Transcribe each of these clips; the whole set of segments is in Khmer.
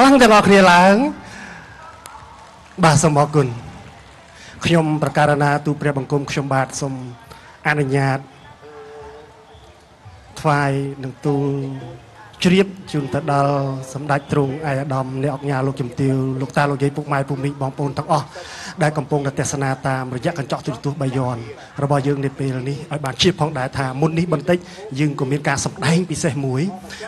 ខ្លាំងទាំងអស់គ្នាឡើងបាទសូមអរគុណខ្ញុំប្រកាសណាទូព្រះបង្គំខ្ញុំបាទសូមអនុញ្ញាតថ្វាយនឹងទូលជ្រាបជូនទៅដល់សម្ដេចទ្រង់ឯកឧត្តមអ្នកអង្គការលោកជំទាវលោកតាលោកយាយពុកម៉ែពុកមីងបងប្អូនទាំងអស់ ដែលកំពុងតែទស្សនាតាមរយៈកញ្ចក់ទូរទស្សន៍បាយ័នរបស់យើងនាពេលនេះឲ្យបានជៀបផងដែរថាមុននេះបន្តិចយើងក៏មានការសម្ដែងពិសេសមួយ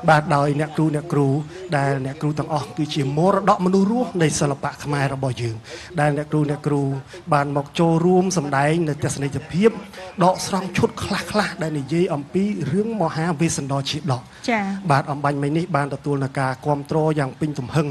បាទដោយអ្នកគ្រូអ្នកគ្រូដែលអ្នកគ្រូទាំងអស់គឺជាមរតកមនុស្សរស់នៃសិល្បៈខ្មែររបស់យើង ដែលអ្នកគ្រូអ្នកគ្រូបានមកចូលរួមសម្ដែងនៅទស្សនីយភាពដកស្រង់ឈុតខ្លះខ្លះដែលនិយាយអំពីរឿងមហាវេស្សន្តរជាដកចា៎បាទអំបញ្ញមិញនេះបានទទួលនឹងការគ្រប់គ្រងយ៉ាងពេញទំហឹង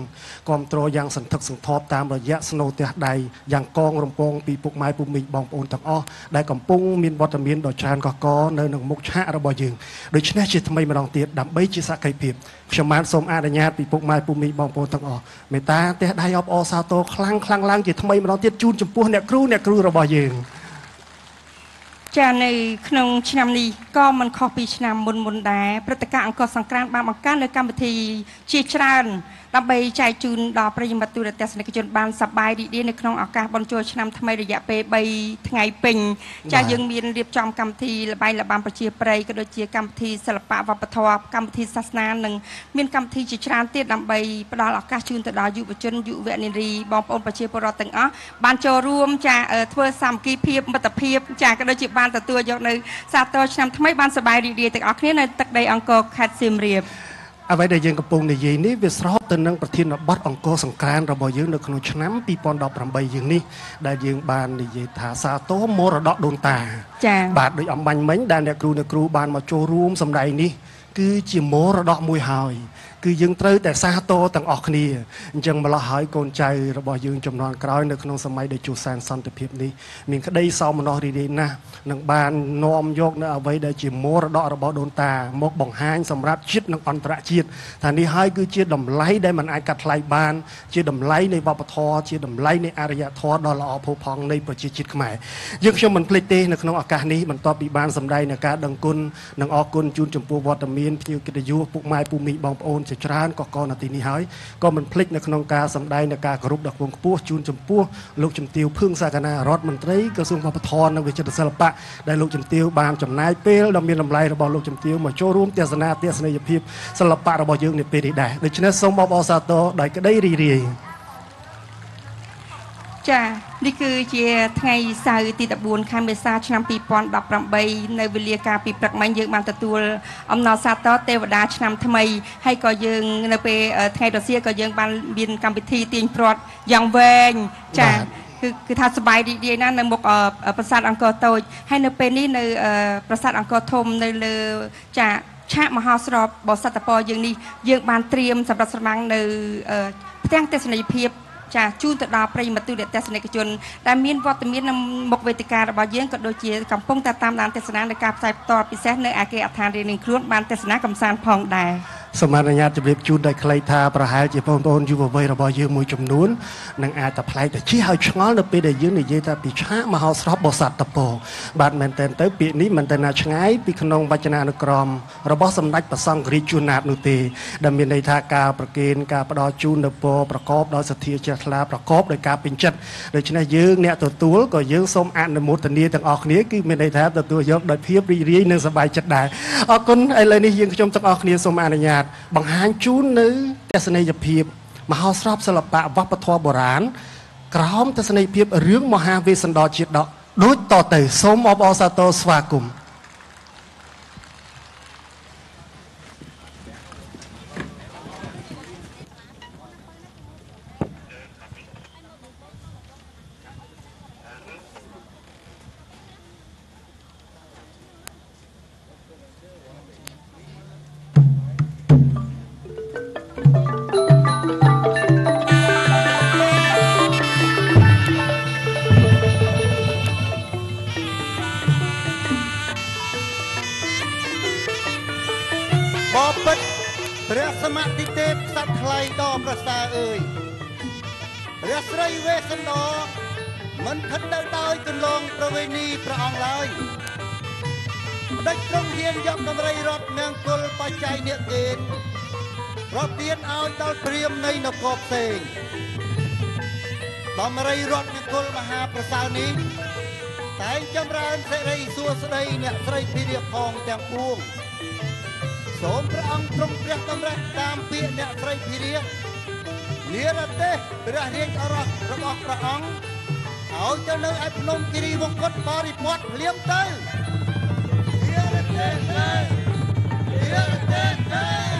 គ្រប់គ្រងយ៉ាងសន្ធឹកសន្ធាប់តាមរយៈស្នូទះដៃយ៉ាងកងរំពងពីពុកម៉ែពុកមីងបងប្អូនទាំងអស់ដែលកំពុងមានវត្តមានដ៏ច្រើនកកកនៅក្នុងមុខឆាករបស់យើងដូច្នេះជាថ្មីម្ដងទៀតដើម្បីជាសក្ខីភាពខ្ញុំបានសូមអនុញ្ញាតពីពុកម៉ែពុកមីងបងប្អូនទាំងអស់មេត្តាទះដៃអបអរសាទរខ្លាំងខ្លាំងឡើងជាថ្មីម្ដងទៀតជូនចំពោះអ្នកគ្រូអ្នកគ្រូរបស់យើងចានៅក្នុងឆ្នាំនេះក៏មិនខុសពីឆ្នាំមុនមុនដែរព្រឹត្តិការណ៍អង្គសង្ក្រាន្តបានបង្កើតនៅកម្មវិធីជាច្រើន ដើម្បីចែកជូនដល់ប្រិយមិត្តទូរទស្សនិកជនបានសប្បាយរីករាយនៅក្នុងឱកាសបុណ្យចូលឆ្នាំថ្មីរយៈពេល3ថ្ងៃពេញចាបាទយើងមានរៀបចំកម្មវិធីលបែងលបាំប្រជាប្រិយក៏ដូចជាកម្មវិធីសិល្បៈវប្បធម៌កម្មវិធីសាសនានិងមានកម្មវិធីជាច្រើនទៀតដើម្បីផ្ដល់ឱកាសជូនទៅដល់យុវជនយុវនារីបងប្អូនប្រជាពលរដ្ឋទាំងអស់បានចូលរួមចាអឺធ្វើសាមគ្គីភាពមិត្តភាពចាក៏ដូចជាបានទទួលយកនៅសាទរឆ្នាំថ្មីបានសប្បាយរីករាយទាំងអស់គ្នានៅទឹកដីអង្គរខេត្តសៀមរាប អ្វីដែលយើងកំពុងនិយាយនេះវាស្របទៅនឹងប្រធានបទអង្គរសង្ក្រាន្តរបស់យើងនៅក្នុងឆ្នាំ2018យើងនេះដែលយើងបាននិយាយថាសាទរមរតកដូនតាចា៎បាទដោយអំបញ្ញមិញដែលអ្នកគ្រូអ្នកគ្រូបានមកចូលរួមសម្ដែងនេះគឺជាមរតកមួយហើយ គឺយើងត្រូវតែសាទរទាំងអស់គ្នាអញ្ចឹងម្ល៉េះហើយកូនចៅរបស់យើងចំនួនក្រោយនៅក្នុងសម័យដែលជួសែនសន្តិភាពនេះមានក្តីសោមនស្សរីករាយណាស់នឹងបាននាំយកនៅអ្វីដែលជាមរតករបស់ដូនតា មកបង្ហាញសម្រាប់ជាតិនិងអន្តរជាតិថានេះហើយគឺជាតម្លៃដែលมันអាចកាត់ថ្លៃបាន ជាតម្លៃនៃវប្បធម៌ជាតម្លៃនៃអរិយធម៌ដ៏ល្អផូរផង់នៃប្រជាជាតិខ្មែរយើងខ្ញុំមិនភ្លេចទេនៅក្នុងឱកាសនេះបន្ទាប់ពីបានសម្ដែងនៅការដឹងគុណនិងអរគុណជូនចំពោះវត្តមានភ្ញៀវកិត្តិយសពុកម៉ែពុកមីងបងប្អូនជាច្រើនក៏កនៅទីនេះហើយក៏មិនភ្លេចនៅក្នុងការសម្ដែងនៅការគោរពដ៏ខ្ពង់ខ្ពស់ជូនចំពោះលោកជំទាវភឿងសាកណារដ្ឋមន្ត្រីក្រសួងវប្បធម៌និងវិចិត្រសិល្បៈដែលលោកជំទាវបានចំណាយពេលដ៏មានតម្លៃរបស់លោកជំទាវមកចូលរួមទស្សនាទស្សនីយភាពសិល្បៈរបស់យើងនាពេលនេះដែរដូច្នេះសូមអបអរសាទរដោយក្តីរីករាយ ចានេះគឺជាថ្ងៃសៅរ៍ទី14ខែមេសាឆ្នាំ2018នៅវេលាការពីព្រឹកមិញយើងបានទទួលអំណរសាទរទេវតាឆ្នាំថ្មីហើយក៏យើងនៅពេលអឺថ្ងៃរសៀលក៏យើងបានមានកម្មវិធីទាញព្រ័ត្រយ៉ាងវែងចាបាទគឺគឺថាសប្បាយរីករាយណាស់នៅមុខអឺប្រាសាទអង្គរតូចហើយនៅពេលនេះនៅអឺប្រាសាទអង្គរធំនៅលើចាឆាកមហោស្រពបោសតពរយើងនេះយើងបានត្រៀមសម្រាប់ស្រមាំងនៅអឺផ្ទាំងទស្សនីយភាព ចាជូនទៅដល់ប្រិយមិត្តទូរទស្សនិកជនដែលមានវត្តមាននៅមុខវេទិការបស់យើងក៏ដូចជាកំពុងតែតាមដានទស្សនានៃការផ្សាយផ្ទាល់ពិសេសនៅអាគារអដ្ឋានរៀននឹងខ្លួនបានទស្សនាកំសាន្តផងដែរ សូមអនុញ្ញាតជម្រាបជូនដោយខ្លីថាប្រហែលជាបងប្អូនយុវវ័យរបស់យើងមួយចំនួននឹងអាចតែប្លែកទៅជាឲ្យឆ្ងល់នៅពេលដែលយើងនិយាយថាពីឆាកមហោស្រពបោសតពរបាទមែនតើទៅពាក្យនេះមិនតែណាឆ្ងាយពីក្នុងវចនានុក្រមរបស់សម្ដេចព្រះសង្ឃរាជជួនណាតនោះទេដែលមានន័យថាការប្រគេនការផ្ដល់ជូននៅពរប្រកបដោយសទ្ធាជ្រះថ្លាប្រកបដោយការពេញចិត្តដូច្នេះយើងអ្នកទទួលក៏យើងសូមអនុមោទនាទាំងអស់គ្នាគឺមានន័យថាទទួលយកដោយភាពរីករាយនិងសប្បាយចិត្តដែរអរគុណឥឡូវនេះយើងខ្ញុំទាំងអស់គ្នាសូមអនុញ្ញាតបង្ហាញជូននៅទស្សនីយភាពមហោស្រពសិល្បៈវប្បធម៌បុរាណក្រោមទស្សនីយភាពរឿងមហាវេស្សន្តរជាតិដកដូចតទៅសូមអបអរសាទរស្វាគមន៍ ប្រសើរអើយព្រះស្រីវេស្សន្តរមិនខិតទៅដោយគន្លងប្រវេណីព្រះអង្គឡើយម្ដេចទ្រង់ហ៊ានយកដំរីរត់នាងគុលបច្ច័យនិកេតប្រទានឲ្យដល់ព្រាមនៃនគរផ្សេងដំរីរតនគរមហាប្រសើរនេះតែងចម្រើនសិរីសួស្តីអ្នកស្រីភិរិយផងទាំងពួងសូមព្រះអង្គទ្រង់ព្រះតម្រិះតាមពាក្យអ្នកស្រីភិរិយ និរទេសព្រះរាជអរសរបស់ព្រះអង្គឲ្យទៅនៅឯភ្នំគិរីវង្គតបរិពតភ្លាមទៅនិរទេសទៅនិរទេសទៅ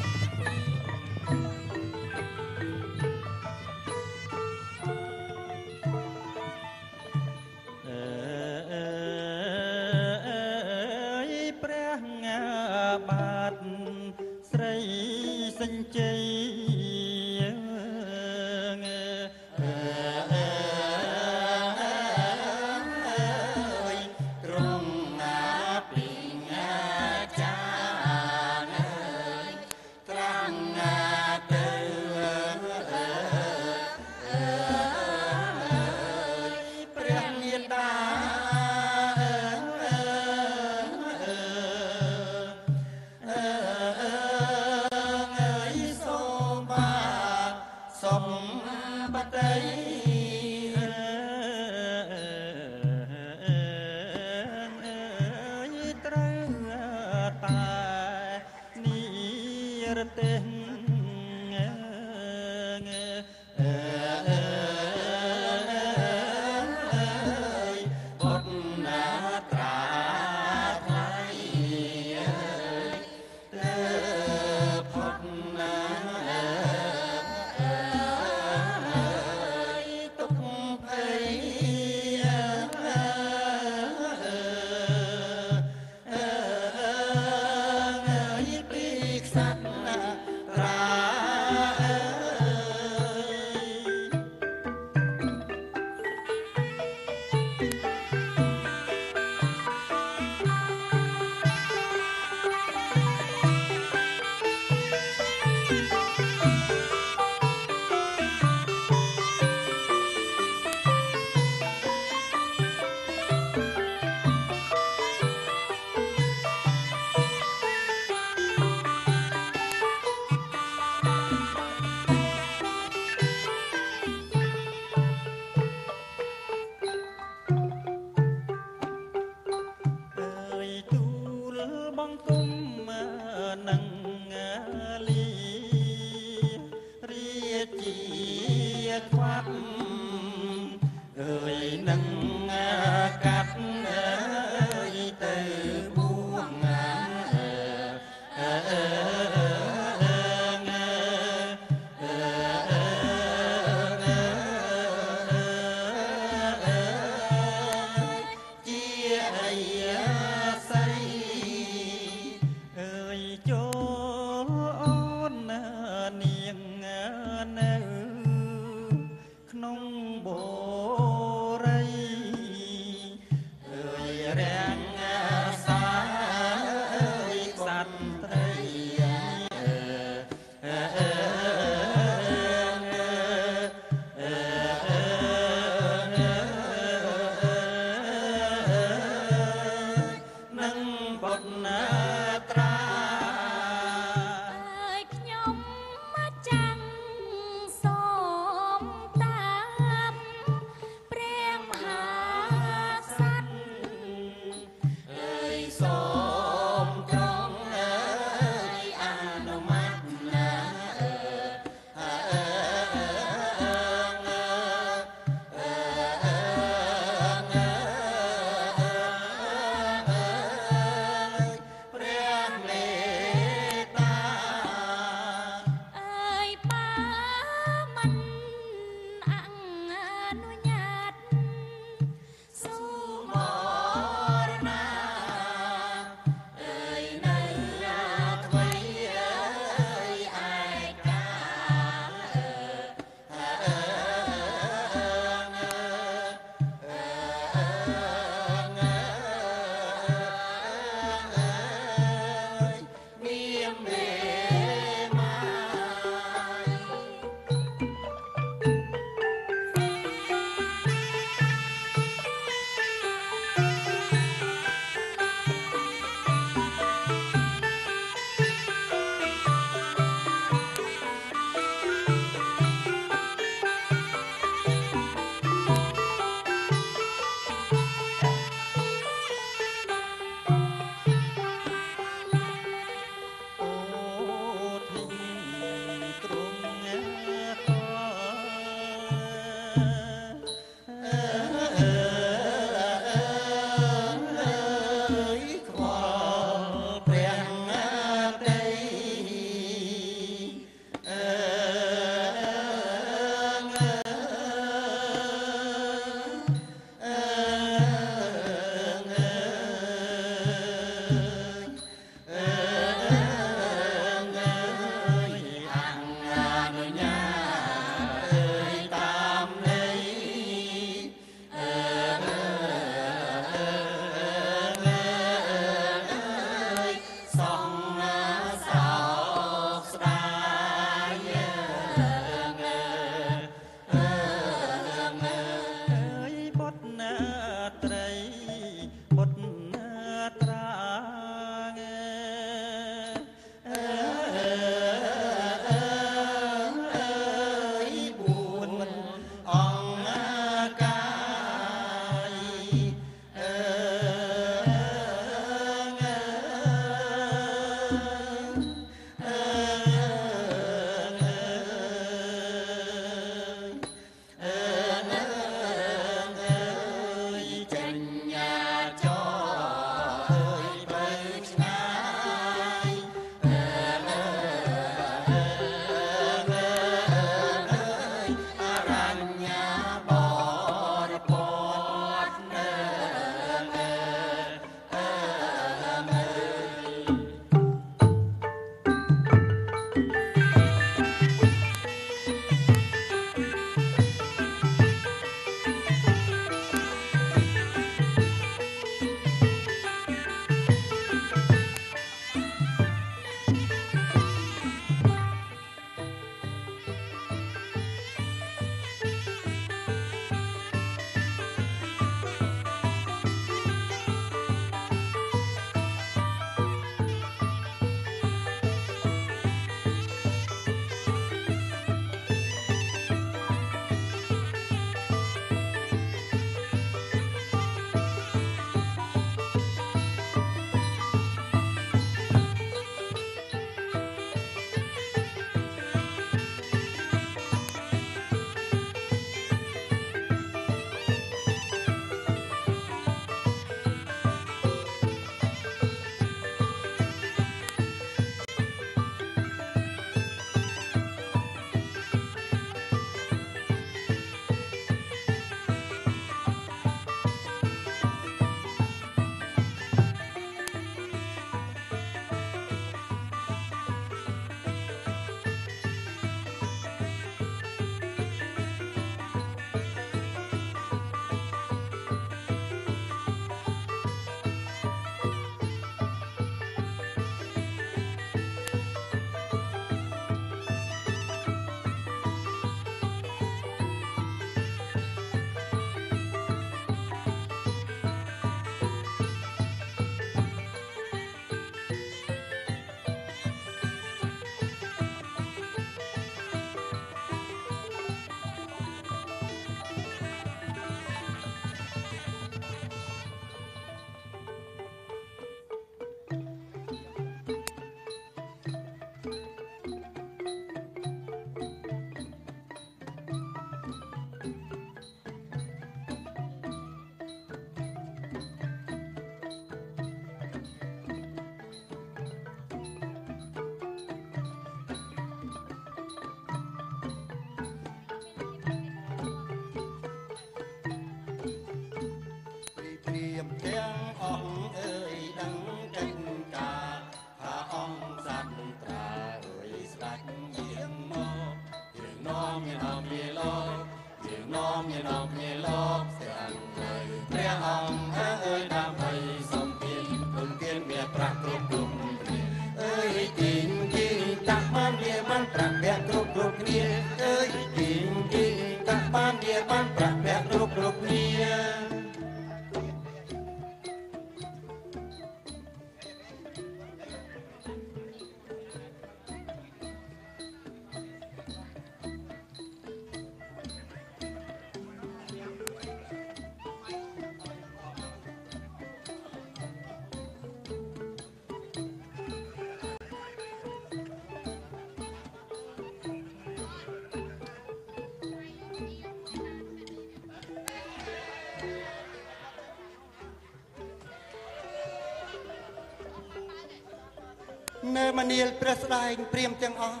នាលព្រះស្ដែងព្រាមទាំងអស់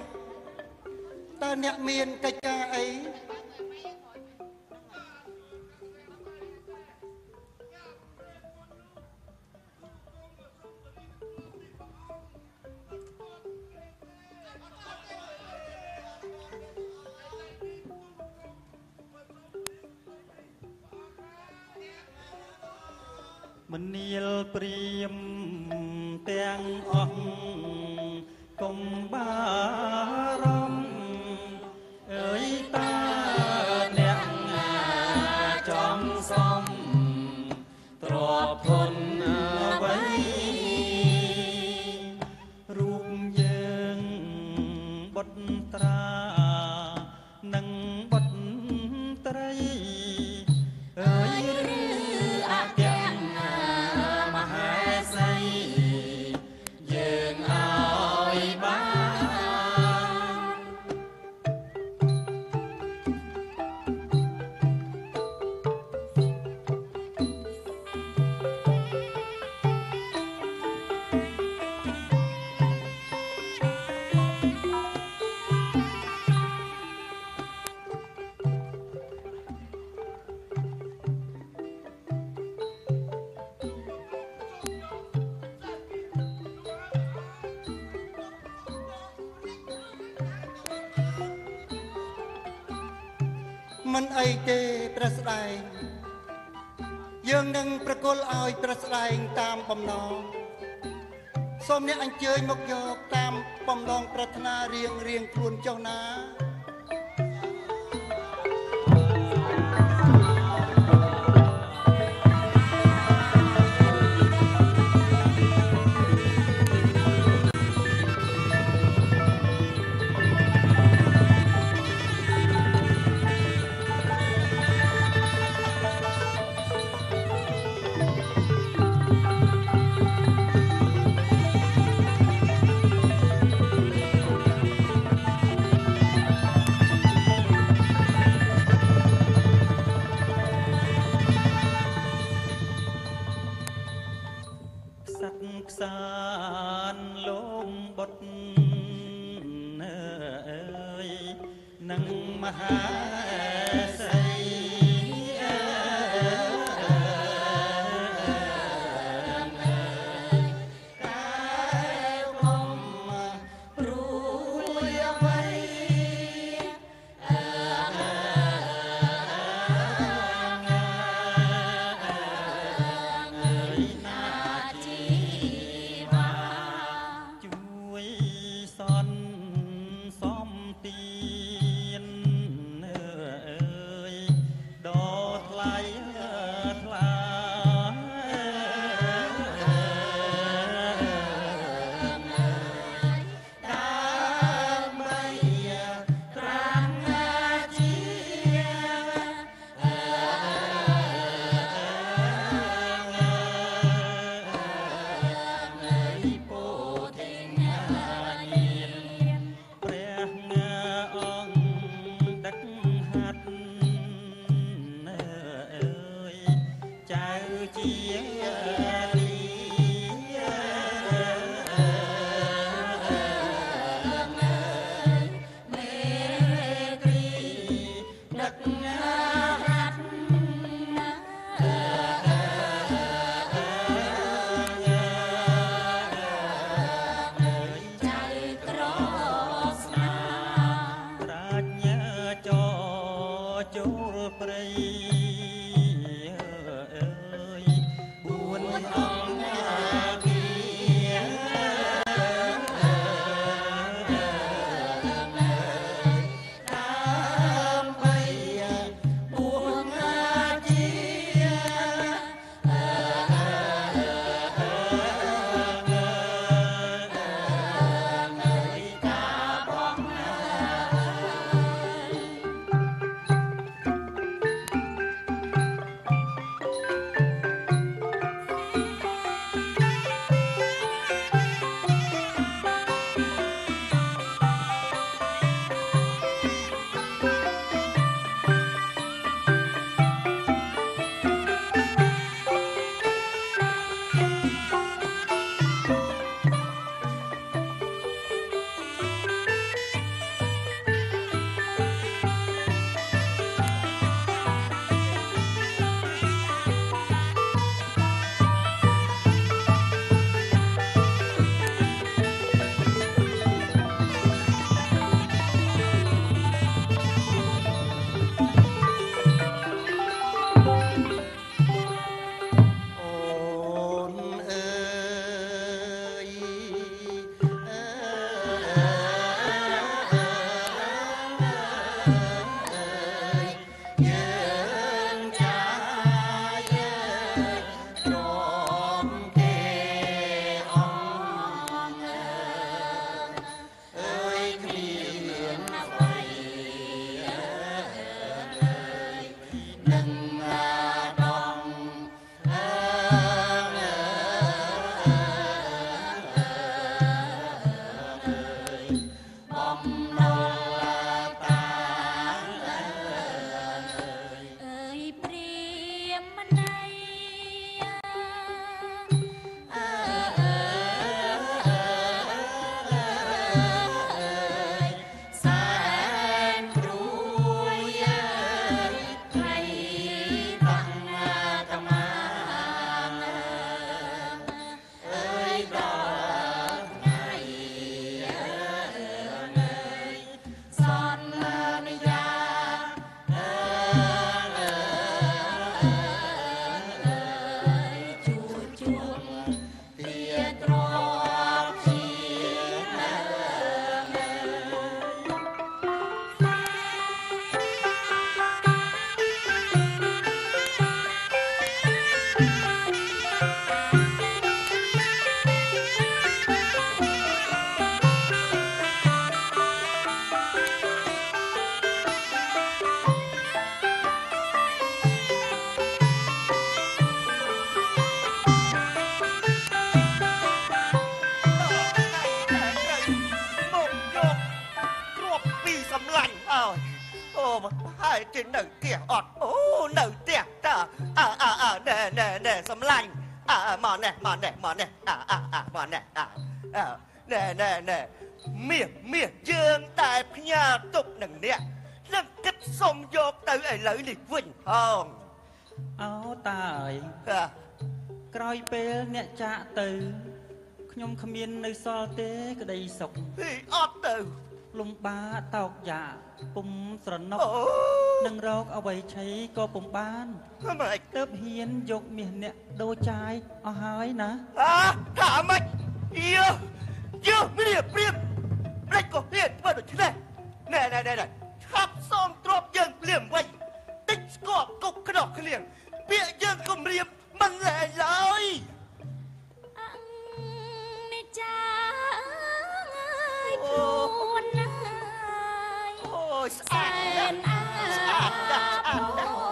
តើអ្នកមានកិច្ចការអីមនាលព្រាមទាំងអស់ កុំបារម្ភអើយតាអ្នកណាចង់សំទ្របធនណា បំណងសូមអ្នកអញ្ជើញមកយកតាមបំណងប្រាថ្នារៀងរៀងខ្លួនចុះណា អ្នកចាក់ទៅខ្ញុំគ្មាននៅសល់ទេក្តីសុខហេអត់ទៅលំបាកតោកយ៉ាពុំស្រណុកនឹងរោគអ្វីឆីក៏ពុំបានម៉េចទៅហ៊ានយកមាសអ្នកដូរចាយអស់ហើយណាអាថាម៉េចយើយើព្រៀបព្រៀបព្រិចក៏ព្រៀបធ្វើដូច្នេះណែណែណែណែឆាប់សងទ្របយើងព្រៀមវិញតិចស្គប់គុកខ្នោះគ្លៀងពាក្យយើងគំរាមមិនឡែងឡើយ ខ្លួនហើយអូស្អាតស្អាតស្អាតស្អាត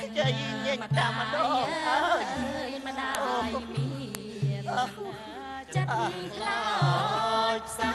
ខ្ចីញញតាមម្ដងអើយម្ដាយមានចិត្តខ្លោចសា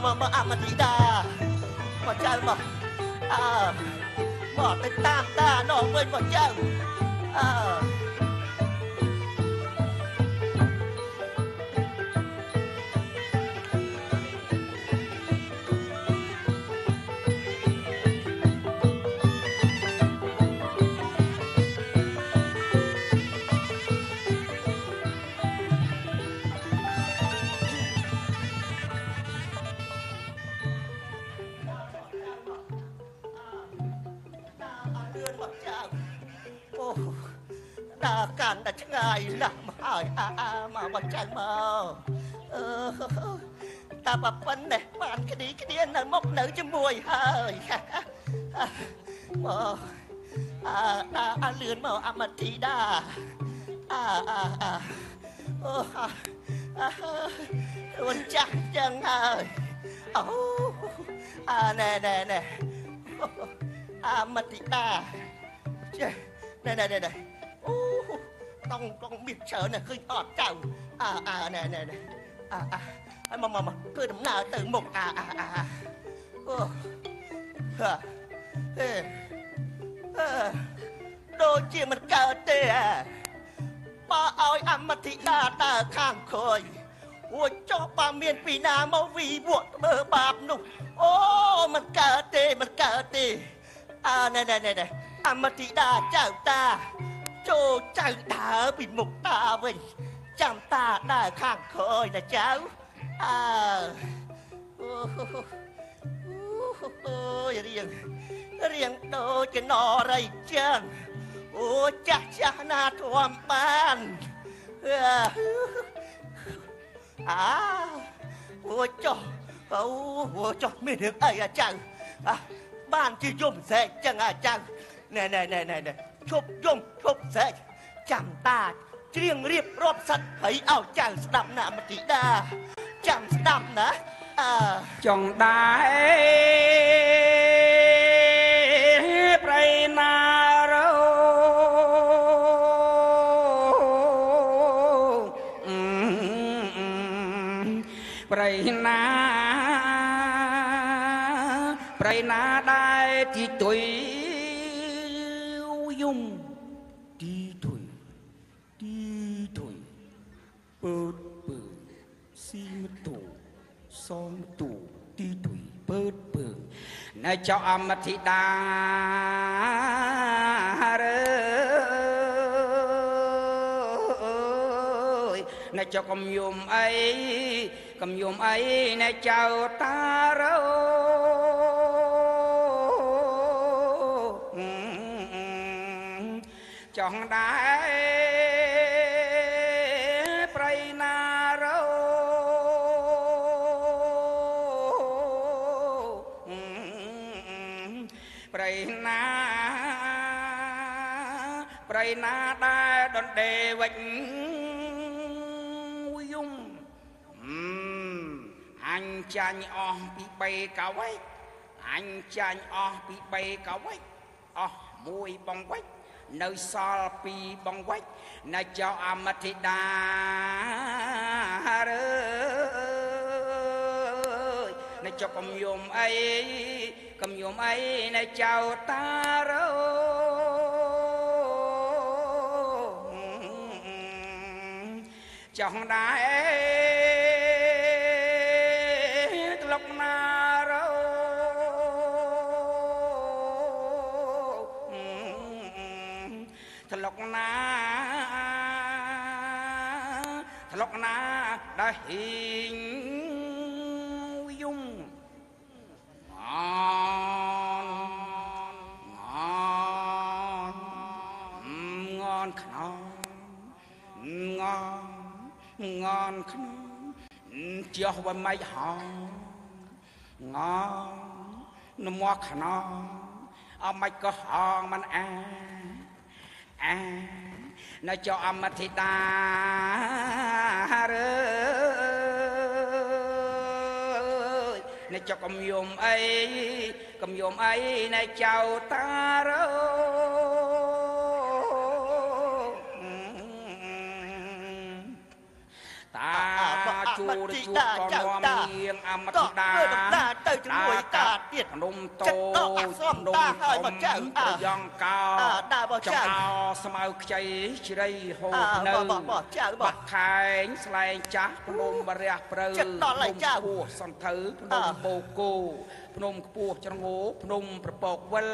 mà mà mà à mà tí đà mà chàng mà à bỏ tên tam ta nó quên mà chàng à. មកមកធ្វើដំណើរទៅមុខអាអាអាអូហាហេហេដូចជាមិនកើតទេបើឲ្យអមតិតាដើរខាងក្រោយអូចុះបើមានពីណាមកវីវក់ធ្វើបាបនោះអូមិនកើតទេមិនកើតទេអាណែណែណែអមតិតាចៅតាចូលចៅដើរពីមុខតាវិញចាំតាដើរខាងក្រោយណាចៅ អើអូអូយរៀងរៀងដូចកណរៃចឹងអូចាស់ចាស់ណាធំបានអាអូចុះអូអូចុះមានរឿងអីអាចៅអាបានជាយំសែកចឹងអាចៅណែណែណែណែណែឈប់យំឈប់សែកចាំតាច្រៀងរៀបរាប់សិតហើយឲ្យចៅស្ដាប់ណាមតិតា ចាំស្ដាប់ណាអើចង់ដែរប្រៃណា ណែចៅអមธิដារើយណែចៅកំយំអីកំយំអីណែចៅតារើចង់ដែរ រៃណាដែរដណ្ដេវិចយំអឺអញចាញ់អស់ពី3កៅវិចអញចាញ់អស់ពី3កៅវិចអស់មួយបងវិចនៅសល់ពីបងវិចណែចៅអមธิដារើយណែចៅកំយំអីកំយំអីណែចៅតារើ ចង់ដែរក្លុកណារើក្លុកណាក្លុកណាដែលហ៊ីង ងន់ខ្នងជះវម៉ៃហងងនមោះខ្នងអមិនក៏ហងមិនអាអានៅចុះអមธิតារើយនៅចុះកំយំអីកំយំអីនៅចៅតារើ តាជួរជួរក៏នាំនាងអមក៏ธิតាធ្វើដំណើរទៅជាមួយតាទៀតភ្នំតូចិត្តដកអសមតាហើយមកចៅប្រយ៉ងកោអើដើរមកចៅចង្អោស្មៅខ្ចីជ្រៃហូបអើនៅបោះបោះចៅបោះបាត់ខែងស្លែងចាស់ភ្នំបរះព្រៅចិត្តដល់ហើយចៅភ្នំខ្ពស់សន្ធៅភ្នអើំបូកគោភ្នំខ្ពស់ច្រងោភ្នំប្រពកវិល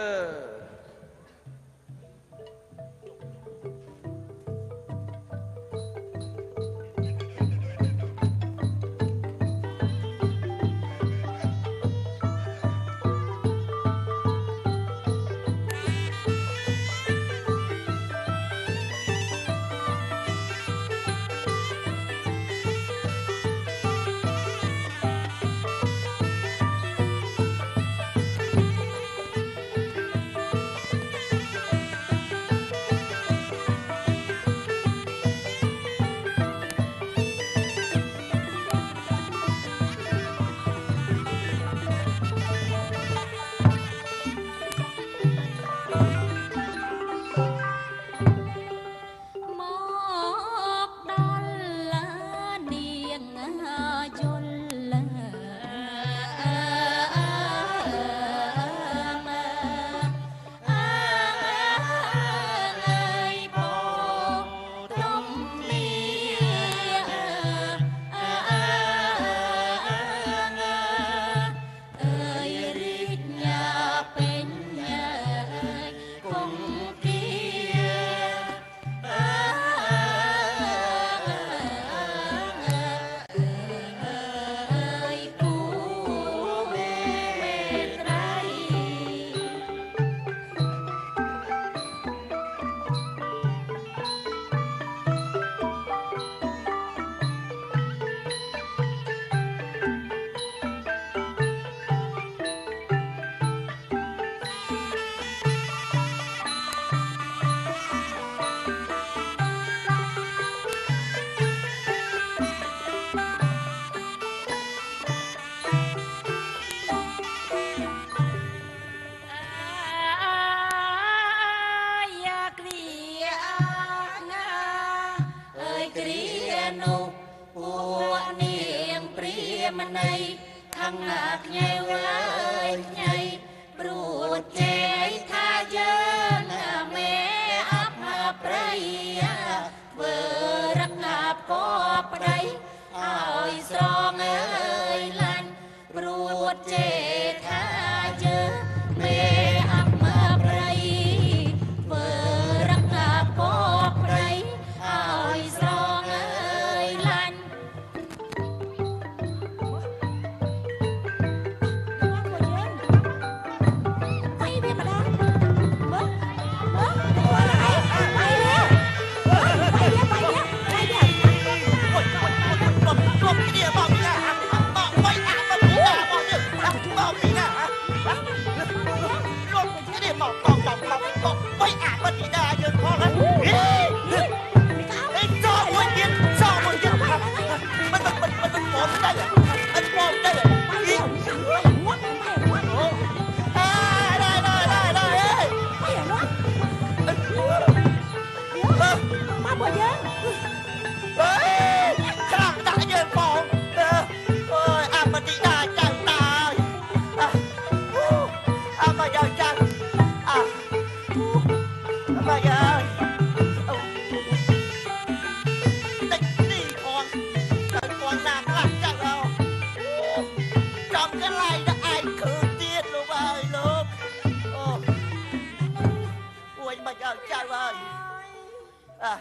អា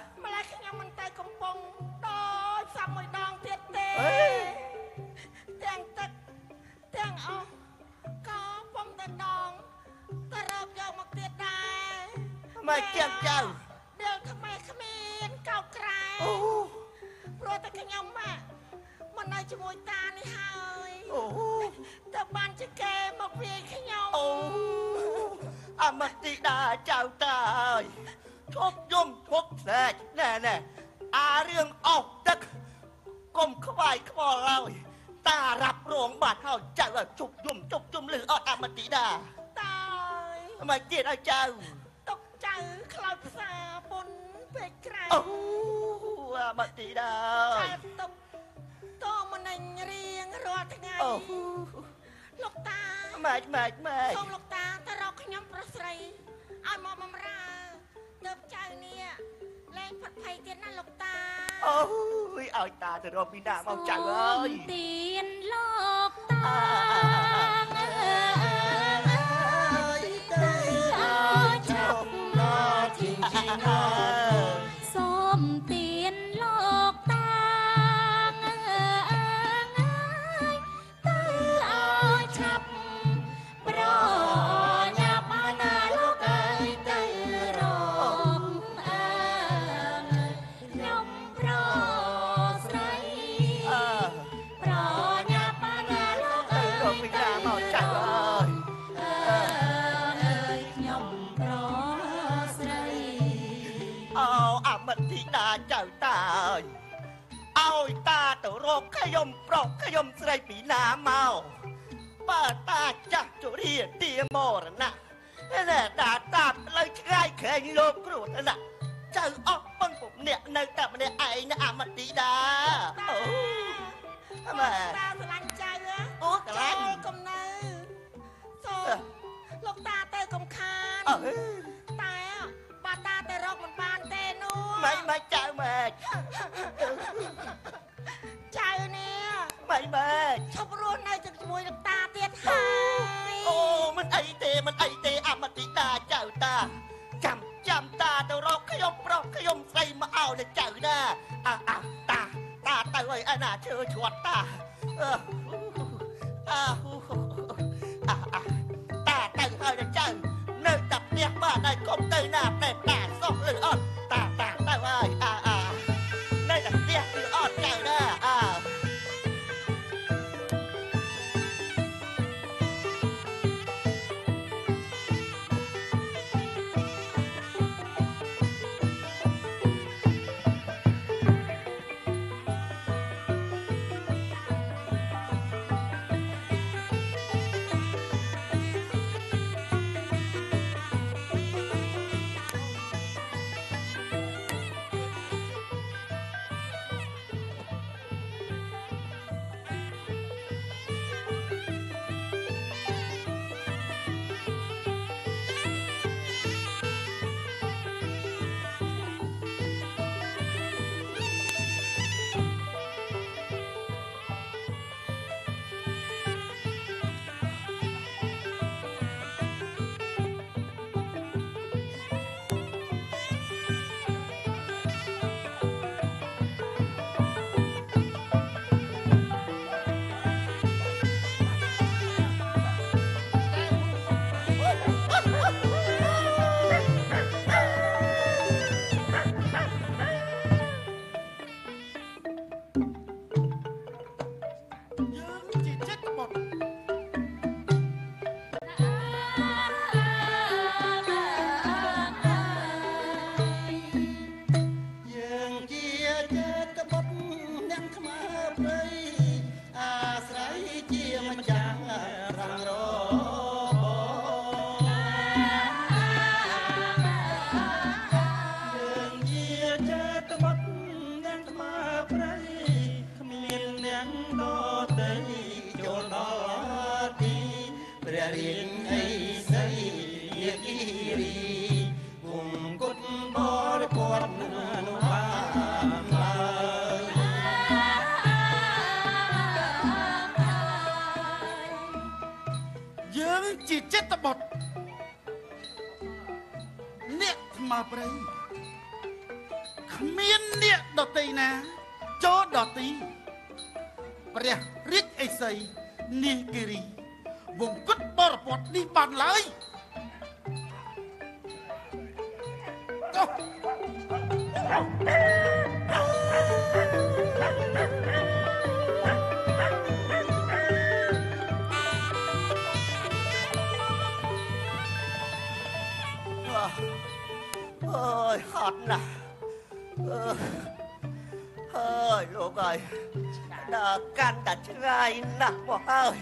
ស់មកហើយ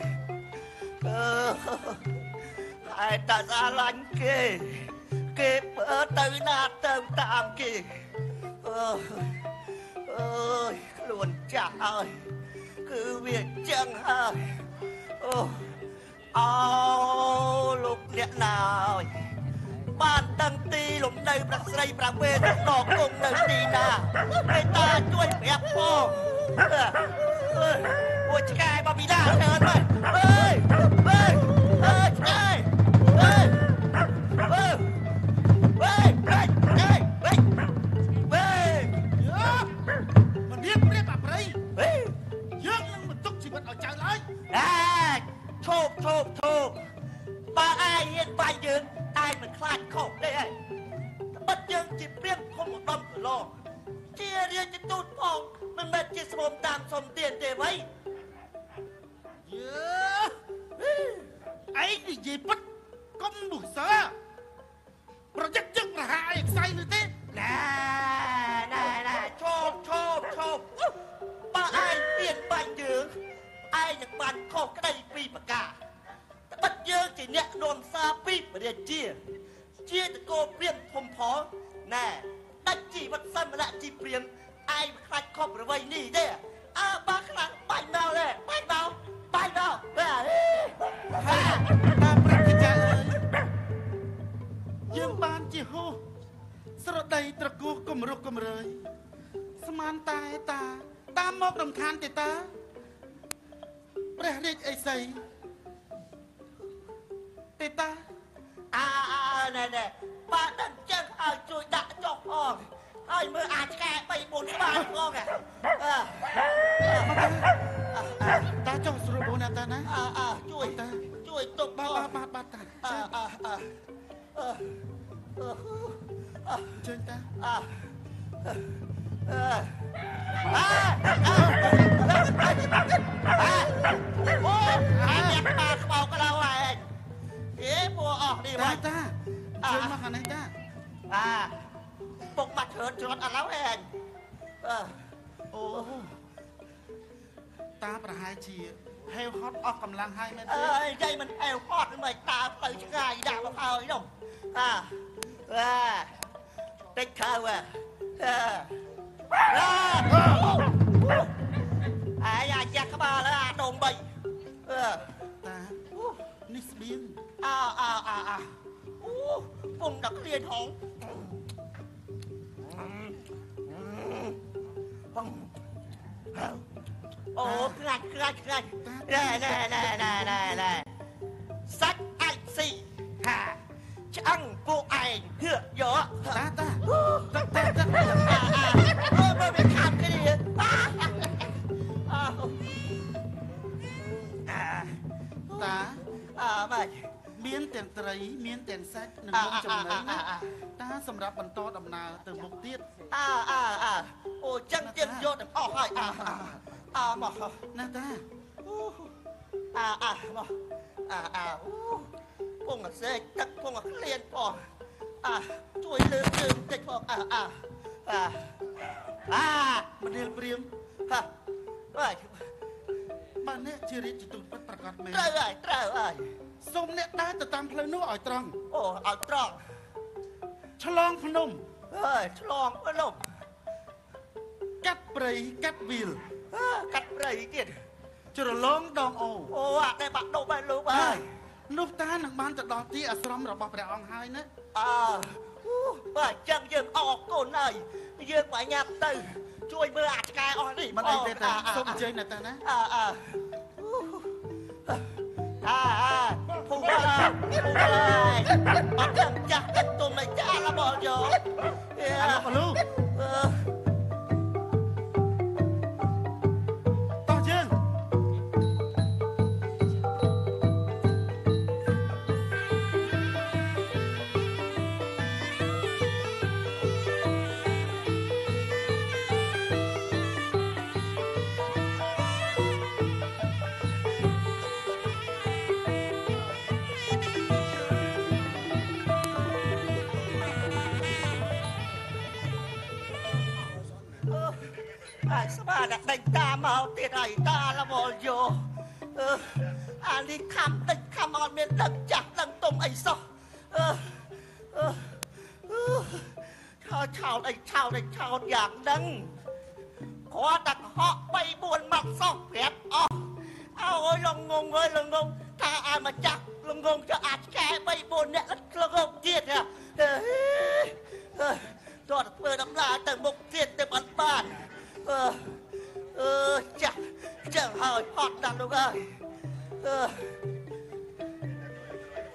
អឺហើយតែស្រឡាញ់គេគេធ្វើទៅណាទៅតាមគេអើយអើយខ្លួនចាស់ហើយគឺវាចឹងហើយអូអោលោកអ្នកណាអើយបានដឹងទីលំនៅប្រាក់ស្រីប្រាក់វេដកគង់នៅទីណាមេត្តាជួយប្រាប់ផង អើយអូឆ្កែបប៊ីដាច្រើនមកអើយអើយអើយឆ្កែអើយអើយអើយអើយអើយអើយអើយមិនរៀបព្រៀបអប្រៃអើយយើងនឹងមិនទុកជីវិតឲ្យចៅឡើយអាឈប់ឈប់ឈប់បើឯងហ៊ានបាញ់យើងឯងមិនខ្លាចខុសទេឯងបិទយើងជាព្រៀងគុំឧត្តមកន្លងជារាជទូតផងមិនមែនជាស្មុំតាមសុំទានទេវៃ យើឯងនិយាយពិតកុំមុះសើប្រយ័ត្នយើងប្រហារឯខ្សែនោះទេណែណែណែឈប់ឈប់ឈប់បើឯងហ៊ានបាញ់យើងឯងនឹងបានខុសក្តីពីប្រការត្បិតយើងជាអ្នកនាំសារពីព្រះរាជា ជាតកោព្រាមធំផងណែដាច់ជីវិតសមណៈជីព្រាមឯងមិនខ្លាចខុសប្រវ័យនេះទេអើបើខ្លាំងបាញ់មកទេបាញ់មក បាញ់មកបាទហាតាមព្រះគចាអើយយើងបានជាហូសស្រដីត្រគោះគំរុកគំរើយស្មានតែតា តាមមករំខានទេតាព្រះរាជអេសីទេតាអើអើណែណែបើដឹងចឹងឲ្យជួយដាក់ចុះផង ហើយមើលអាចឆ្កែ3 4ក្បាលផងអើអើតាចុះស្រួលបងណាតាណាអើអើជួយជួយទុកបាផងទបាទបាទបាទតាអើអើអើអឺអឺជើញតាអើអឺអើអើអូអញអ្នកបាក្បោកក្តៅឯងអេពួកអស់នេះតាមកតាជើញមកខាងនេះតាអា ពុកបាត់ច្រើនច្រើនឥឡូវឯងអឺអូតាប្រហែលជាហេវហត់អស់កម្លាំងហើយមែនអទេើយយាយមិនអែវហត់មិនតាផ្លូវឆ្ងាយដាក់មកហើយនោះអាអាតិចខៅអាអាអាយ៉ាចាក់ក្បាលអាដងបីអឺតានេះស្បៀងអើអើអើអើអូពុំដាក់គ្រាហង អូខ្លាច់ខ្លាច់ខ្លាច់ណែណែណែណែណែណែសាច់អាចស៊ីហាឆ្អឹងពួកឯងហឿយកតាតាតាតាតាអាអាអូ មើលវាខាំគ្នាអាអាតាអាម៉េចមានទាំងត្រី មានទាំងសាច់និងអានំចំណីអាណាអាអាតាសម្រាប់បន្តដំណើរទៅមុខទៀតអើអើអើអូចឹងទៀតយកទាំងអស់ហើយអើអើអើមកណាតាអើអើមកអើអើអូពងអសេកទឹកពងអក្លៀនផងអើជួយលើកជើងតិចផងអើអើអើអាមនាលព្រាមហាហើយ បើអ្នកជារាជទូតពិតប្រកបមែនត្រូវហើយត្រូវហើយសូមអ្នកដើរទៅតាមផ្លូវនោះឲ្យត្រង់អូឲ្យត្រង់ឆ្លងភ្នំហើយឆ្លងទៅលោកកាត់ព្រៃកាត់វាលកាត់ព្រៃទៀតជ្រលងដងអូអូអាតែបាក់ដប់ហើយលោកហើយតនោះតានឹងបានទៅដល់ទីអាស្រមរបស់ព្រះអង្គហើយណាអើអូបើអញ្ចឹងយើងអរគុណហើយយើងបញ្ញាប់ទៅ ជួយមើលអាឆ្កែអស់នេះមិនអីទេតាអើសូមអញ្ជើញណាតាណាអើអើអើអើភូមិឡើយភូមិឡើយអត់ចាំចាស់ទឹកទុំនៃចាស់របស់យកអើអាលោកបលូអឺតោះ តែដេញតាមកទៀតហើយតារវល់យកអឺអានេះខំដេញខំអត់មានដឹងចាស់ដឹងទុំអីសោះអឺអឺអឺឆោតឆោតអីឆោតអីឆោតយ៉ាងហ្នឹងគាត់តែកុហក3 4ម៉ាត់សោះប្រាប់អស់អើអើយលងងអើយលងងថាឲ្យមកចាស់លងងចុះអាចកែ3 4នាក់លងងទៀតហ៎អឺអឺតោះធ្វើដំណើរទៅមុខទៀតទៅអត់បានអឺ អឺចាស់ចឹងហើយអត់ដល់លោកអើយអឺ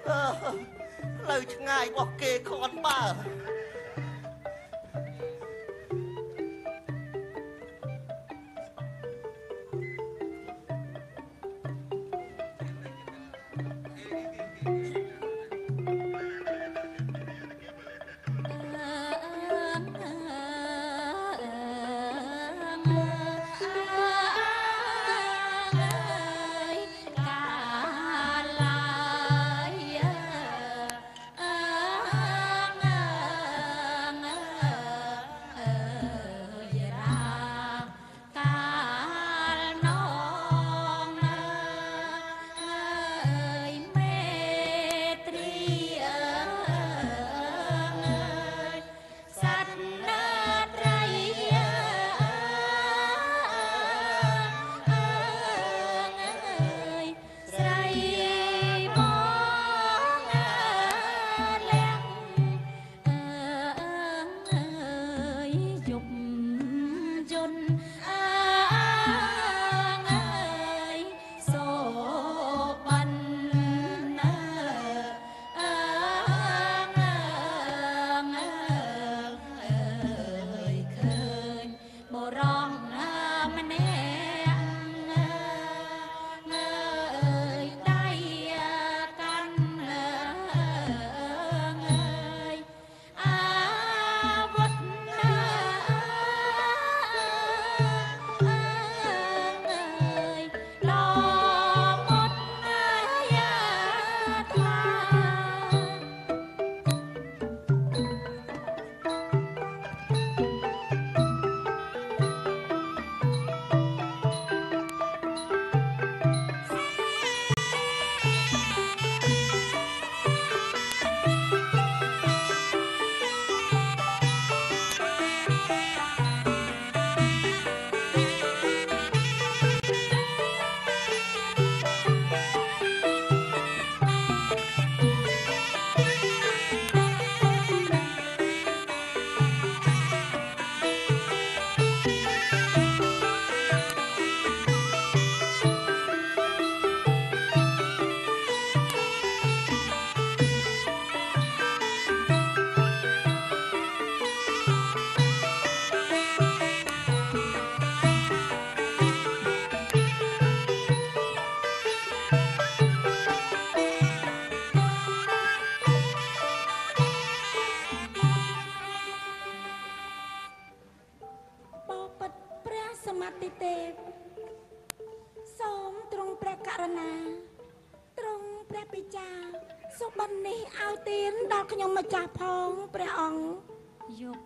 អឺ ដល់ខ្ញុំម្ចាស់ផងព្រះអង្គយប់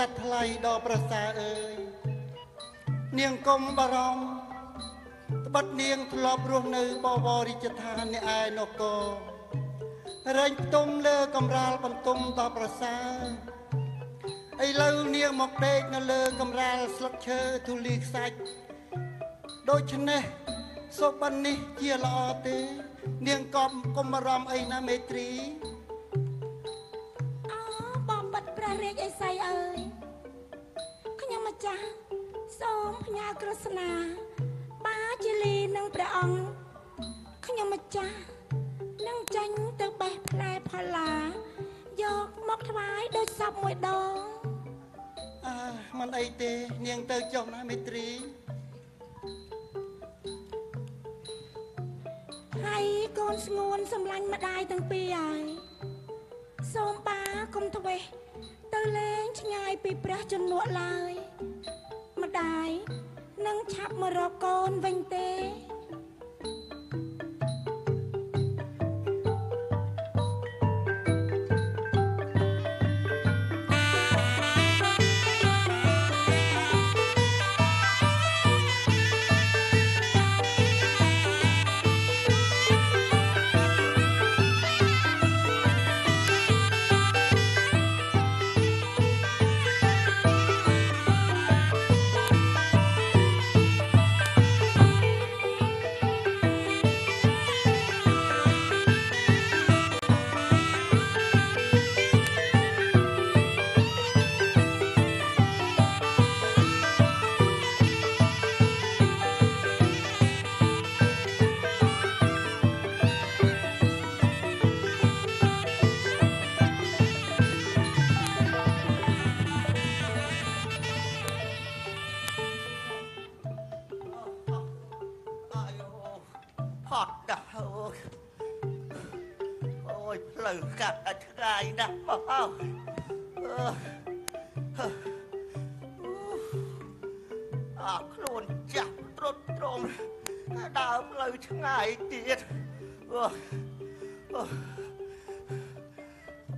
សត្វថ្លៃដល់ប្រសាអើយនាងកុំបារម្ភត្បិតនាងធ្លាប់រស់នៅបវររាជដ្ឋាននៅឯនគររែងផ្ទុំលើកំរាលបន្ទុំដល់ប្រសាឥឡូវនាងមកដេកនៅលើកំរាលស្លឹកឈើធូលីខ្សាច់ដូច្នេះសុបិននេះជាល្អទេ នាងកុំកុំបារម្ភអីណាមេត្រី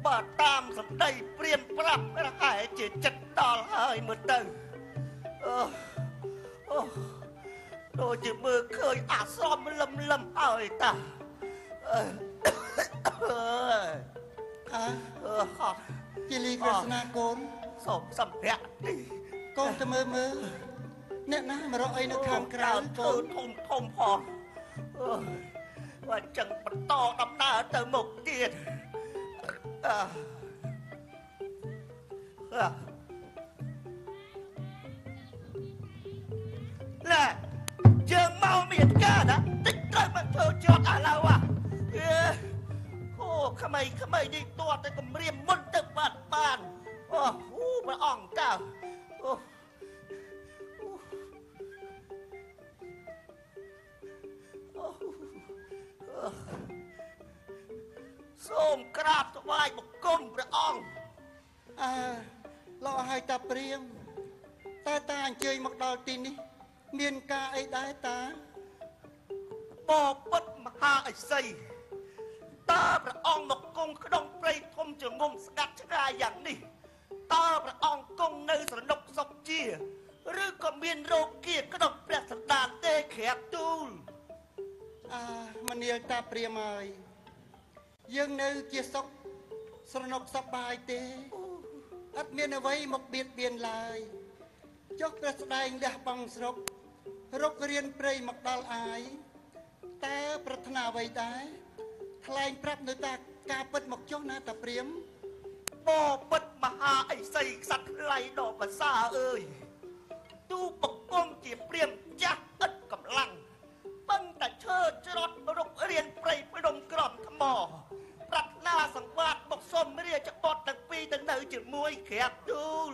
បាទតាមសម្ដីព្រៀនប្រាប់ប្រហែលជាចិត្តដល់ហើយមើលទៅអូអូដូចជាមើលឃើញអាស្រមលឹមលឹមហើយតាអើយអើយអើអឺហត់ជាលីក្រស្នាកូនសូមសម្ភារៈនេះកូនទៅមើលមើលអ្នកណាមករកអីនៅខាងក្រៅកធ្វើូនធំធំផងអើ យបើចឹងបន្តដំណើរទៅមុខទៀតអើអើឡែយើងមកមានការណាតិចត្រូវមកធ្វើជាប់ឥឡូវអាអឺអូក្មៃក្មៃនេះទាត់តែគម្រាមមុនទៅបាត់បានអូអូព្រះអង្គតើអូ សូមក្រាបថ្វាយបង្គំព្រះអង្គអើលោកឲ្យតាព្រាមតែតាអញ្ជើញមកដល់ទីនេះ មានការអីដែរតាបបិទ្ធមហាអិសីតើព្រះអង្គមកគង់ក្នុងព្រៃធំចងំស្កាត់ឆ្ងាយយ៉ាងនេះតើព្រះអង្គគង់នៅស្រណុកសុកជាឬក៏មានរោគាក្នុងព្រះសន្តានទេក្រាបទូលអើមនាលតាព្រាមហើយ យើងនៅជាសុខស្រណុកសប្បាយទេអត់មានអ្វីមកបៀតបៀនឡើយចុះព្រះស្ដែងលះបង់ស្រុករករៀនព្រៃមកដល់អាយតើប្រាថ្នាអ្វីដែរថ្លែងប្រាប់នៅតាការពិតមកចុះណាតាព្រាមបពិតមហាអិសីក្សត្រថ្លៃដល់ភាសាអើយទូបង្គំជាព្រាមចាស់ឥតកម្លាំងបឹងតែឈើច្រត់រុករៀនព្រៃផ្ដុំក្រំថ្ម ប្រាថ្នាសង្វាតមកសុំរាជបុត្រទាំងពីរទៅនៅជាមួយក្រាបទូល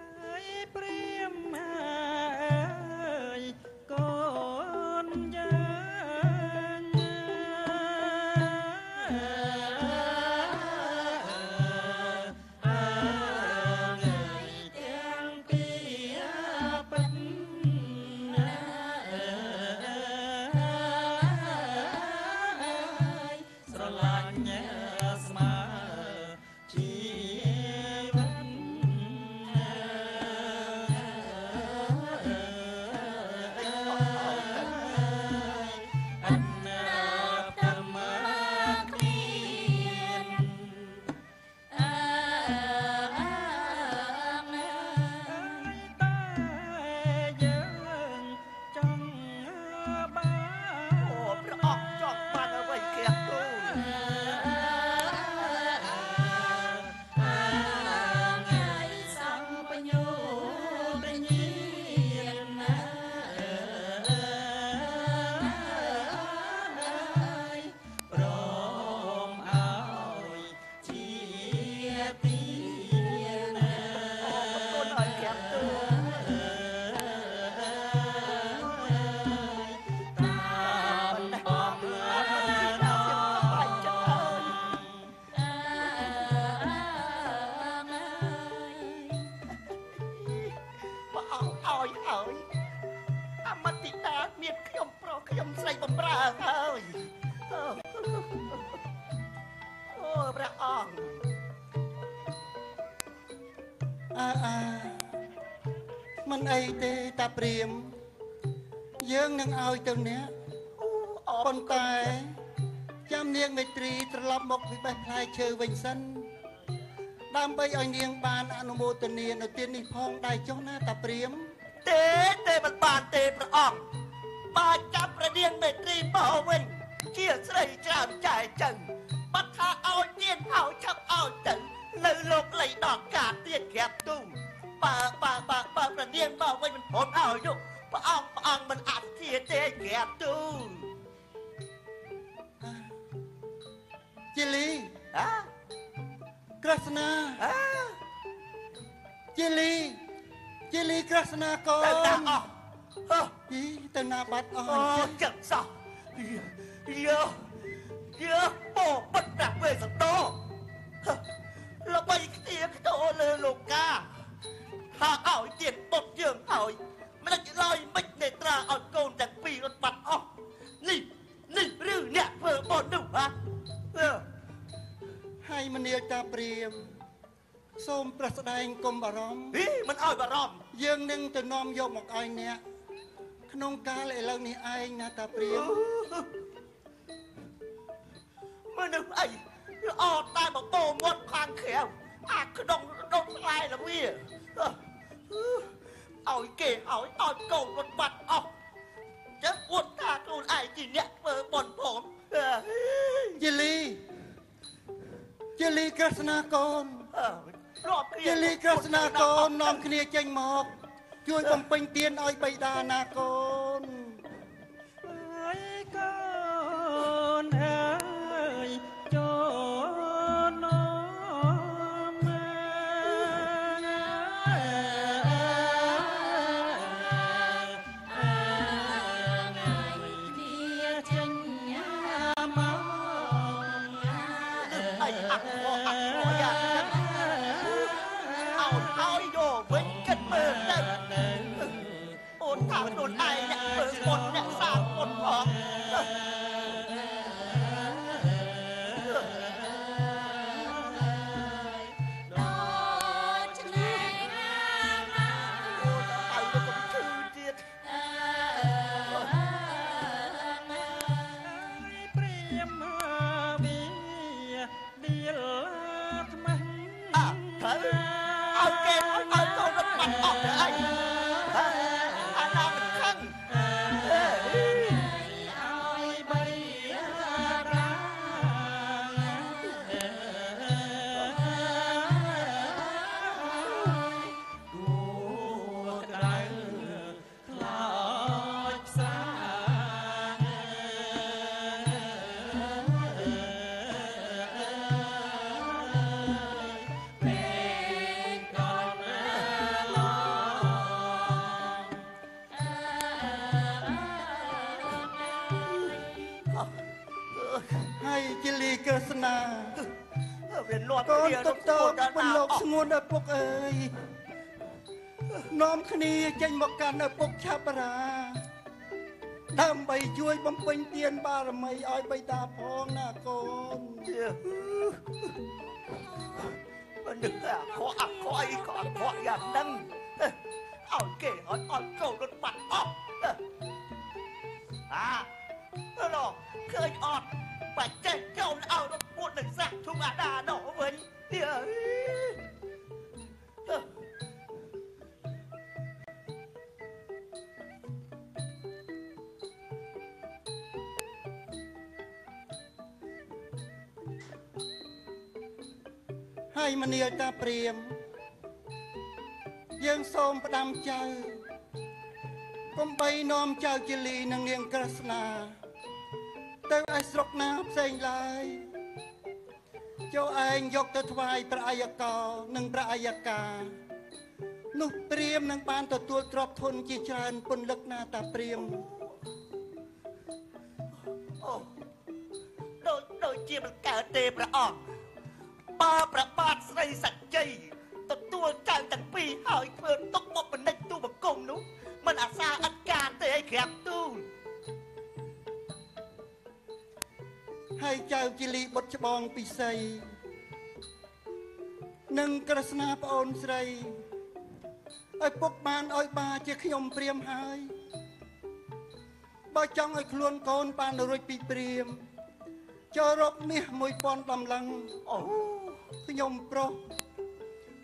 អើយព្រាមអើយកូនយ៉ា ព្រាមយើងនឹងឲ្យទៅអ្នកអរប៉ុន្តែ ចាំនាងមេត្រីត្រឡប់មកពីបេះផ្លែឈើវិញសិនដើម្បីឲ្យនាងបានអនុមោទនានៅទីនេះផងដែរចុះណាតាព្រាមទេទេមិនបានទេព្រះអង្គបានចាប់ប្រនាងមេត្រីមកវិញជាស្រីច្រើនចាយចឹងបាត់ថាឲ្យទៀនឲ្យឆាប់ឲ្យទៅនៅលោកលៃដល់ការទៀនក្រាបទូល បើបើបើបើប្រនាងមកវិញមិនព្រមឲ្យនោះព្រះអង្គព្រះអង្គមិនអធិធាទេក្រាបទូលជាលីហ៎ក្រស្នាហ៎ជាលីជាលីក្រស្នាកូទៅណានអស់ហ៎អីទៅណាបាត់អស់អូអញ្ចឹងចឹងសោះយោយោបបិទដាក់វេសតោល្បីគ្នាខ្ទោលើលោកកា ហាឲ្យទៀតបុតយើងឲ្យមិនដឹងឡើយមិននេត្រាឲ្យកូនទាំងពីររត់បាត់អស់នេះនេះឬអ្នកធ្វើបននោះហ៎អឺហើយមនាលតាព្រាមសូមប្រស្ដែងគុំបារម្ភហីមិនឲ្យបារម្ភយើងនឹងទៅនាំយកមកឲ្យអ្នកក្នុងកាលឥឡូវនេះឯងណាតាព្រាមមនុស្សអីល្អតែបបោមាត់ខាងក្រៅអាក្នុងដុតផ្លែល្វា ឲ្យគេឲ្យឲ្យកូនរត់បាត់អស់ចឹងអួតថាខ្លួនឯងជាអ្នកធ្វើបនផងជាលីជាលីក្រស្នាកូនរាប់គ្នាជាលីក្រស្នាកូននាំគ្នាចេញមកជួយបំពេញទានឲ្យបៃតាណាកូនអើយកូនអើយចូល មកកាន់ឪពុកឆាបរាដើម្បីជួយបំពេញទានបារមីឲ្យបិតាផងណាកូនមិនដឹងថាខកអខអីក៏អខយ៉ាងហ្នឹងឲ្យគេអត់អត់ចូលរត់បាត់អស់អាឡូឃើញអត់បាច់ចេះចូលឲ្យរត់ពួតនឹងសាក់ធំអាដានោះវិញទៀត យមនាលតាព្រាម យើងសូមផ្ដាំចៅកុំបីនាំចៅជាលីនឹងនាងក្រស្នាទៅឲ្យស្រុកណាផ្សេងឡើយចូលឯងយកទៅថ្វាយព្រះអាយកោនិងព្រះអាយកានោះព្រាមនឹងបានទទួលទ្រព្យធនជាច្រើនពន្លឹកណាតាព្រាមអូដូចដូចជាមិនកើតទេព្រះអង្គ បើព្រះបាទស្រីសច្ជ័យទទួលចៅទាំងពីរហើយធ្វើទុកបុកម្នេចទូបង្គំនោះមិនអាសាអត់ការទេឲ្យក្រាបទូលហើយចៅជាលីបុតច្បងពិសីនិងក្រស្នាប្អូនស្រីឲ្យពុកបានឲ្យបាជាខ្ញុំព្រាមហើយបើចង់ឲ្យខ្លួនកូនបានរួចពីព្រាមចូលរកមាស1000ដំឡឹងអូ ខ្ញុំប្រុស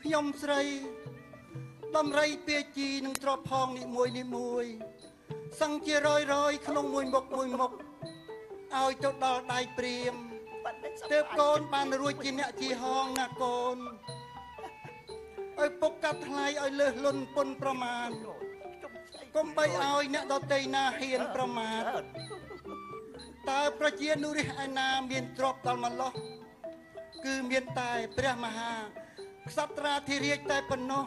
ខ្ញុំស្រីដំរីពាជីនឹងទ្របផងនីមួយនីមួយ សឹងជារយរយ ក្នុងមួយមុខមួយមុខឲ្យទៅដល់ដៃព្រាមបាត់នេះសប្បាយទើបកូនបានរួចជាអ្នកជីហងណាកូនឲ្យពុកកាត់ថ្លៃឲ្យលើសលន់ពុនប្រមាណកុំបីឲ្យអ្នកដតីណាហ៊ានប្រមាថតើប្រជានុរាស្ត្រឯណាមានទ្រព្យដល់ម្លោះ គឺមានតែព្រះមហាក្សត្រាធិរាជតែប៉ុណ្ណោះ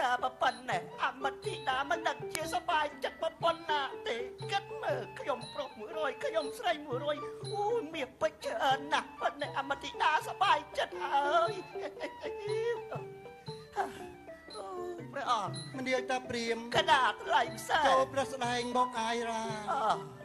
តើប្រពន្ធណែអមតិតាមិនដឹងជាសប្បាយចិត្តប្រពន្ធណាទេគិតមើលខ្ញុំប្រុស100ខ្ញុំស្រី100អូយមាសពេជ្រច្រើនណាស់ប៉ុន្តែអមតិតាសប្បាយចិត្តហើយអូយព្រះអង្គមនាលតាព្រាមកដាតថ្លៃផ្សេចូលប្រស្ដែងមកអាយរាអឺ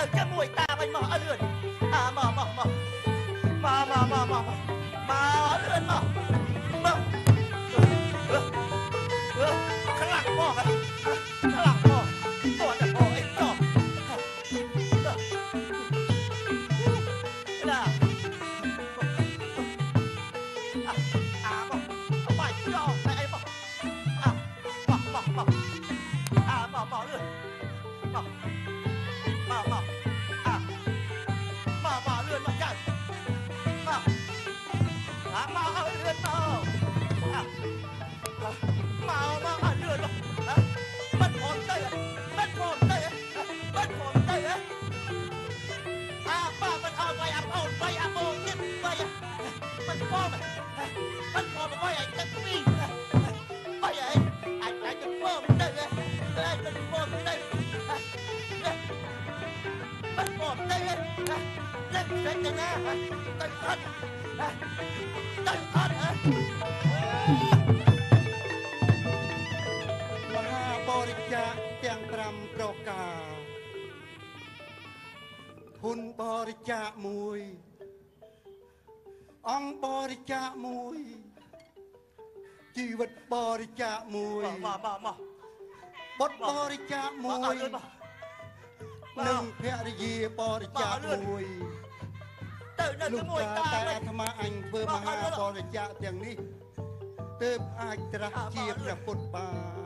មកទៅទៅជាមួយតាវិញមកអត់លឿនអាមកមកមកមកមកមកមកមកអត់លឿនមកមក ផងបាត់ផងមកឲ្យទឹកស្វីបាយឲ្យអាចអាចទៅធ្វើមិនទៅអាចទៅធ្វើមិនទៅបាត់ផងទៅទៅទៅទៅណាទៅអត់ទៅអត់មហាបរិយាទាំង5ប្រការហ៊ុនបរិយា1 អង្គបរិច្ចាគមួយជីវិតបរិច្ចាគមួយមកមកមកបុតបរិច្ចាគមួយនិងភរិយាបរិច្ចាគមួយទៅនៅជាមួយតាតែអាត្មាអញធ្វើមហាបរិច្ចាគទាំងនេះទើបអាចត្រាស់ជាព្រះពុទ្ធបាន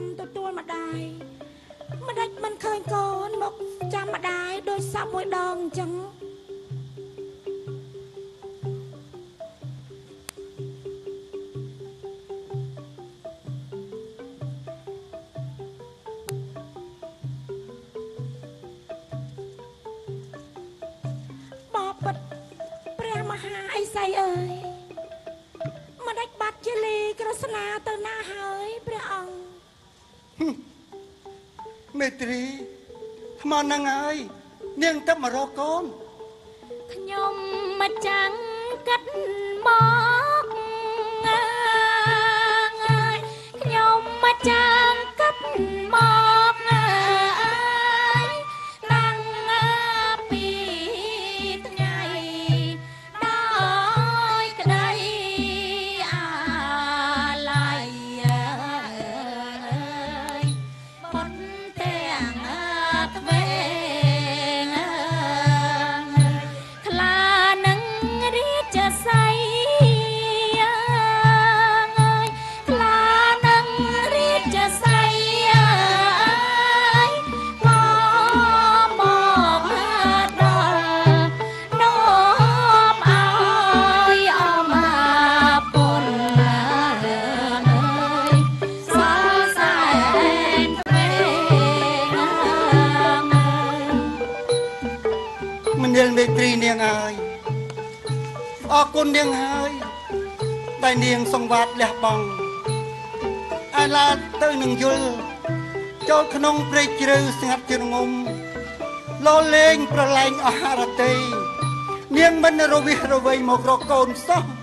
ចាំទទួលម្ដាយមិនដាច់មិនឃើញកូនមកចាំម្ដាយដោយសាប់មួយដងអញ្ចឹង ហ្នឹងហើយ នាងទៅមករកកូន ក្នុងព្រៃជ្រៅស្ងាត់ជ្រងំលលេងប្រឡែងអហារតីនាងមិនរវិះរវៃមករកកូនសោះ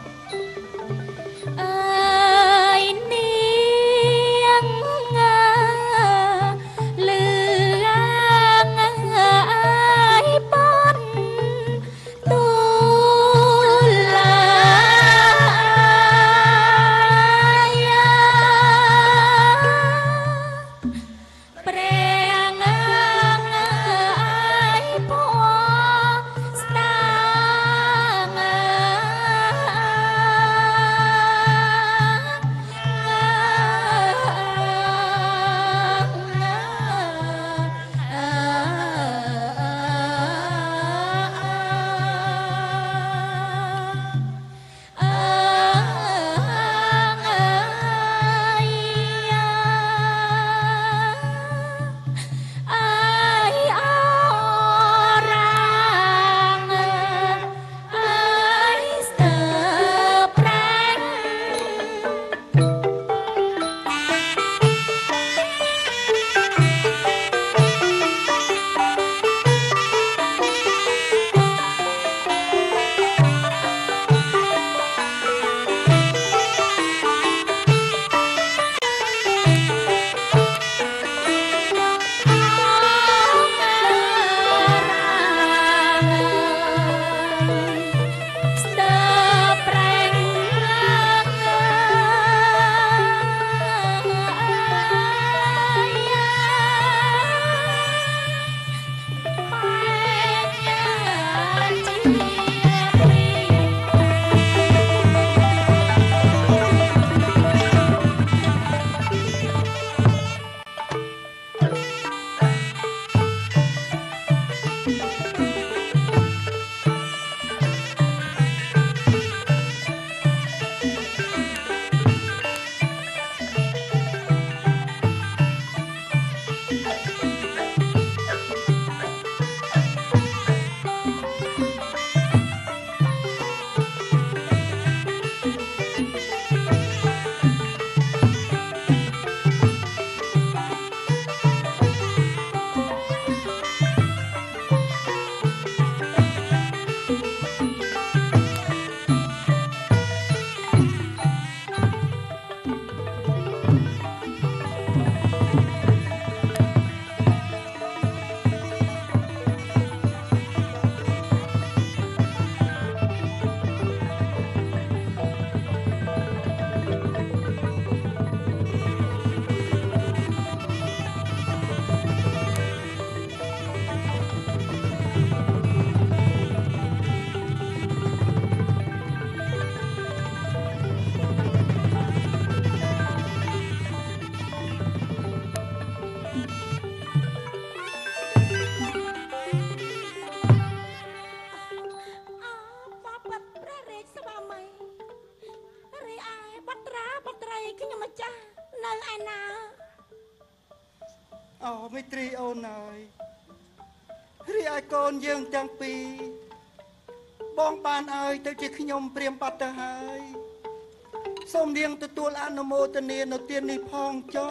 អនុមោទនានៅទាននេះផងចុះ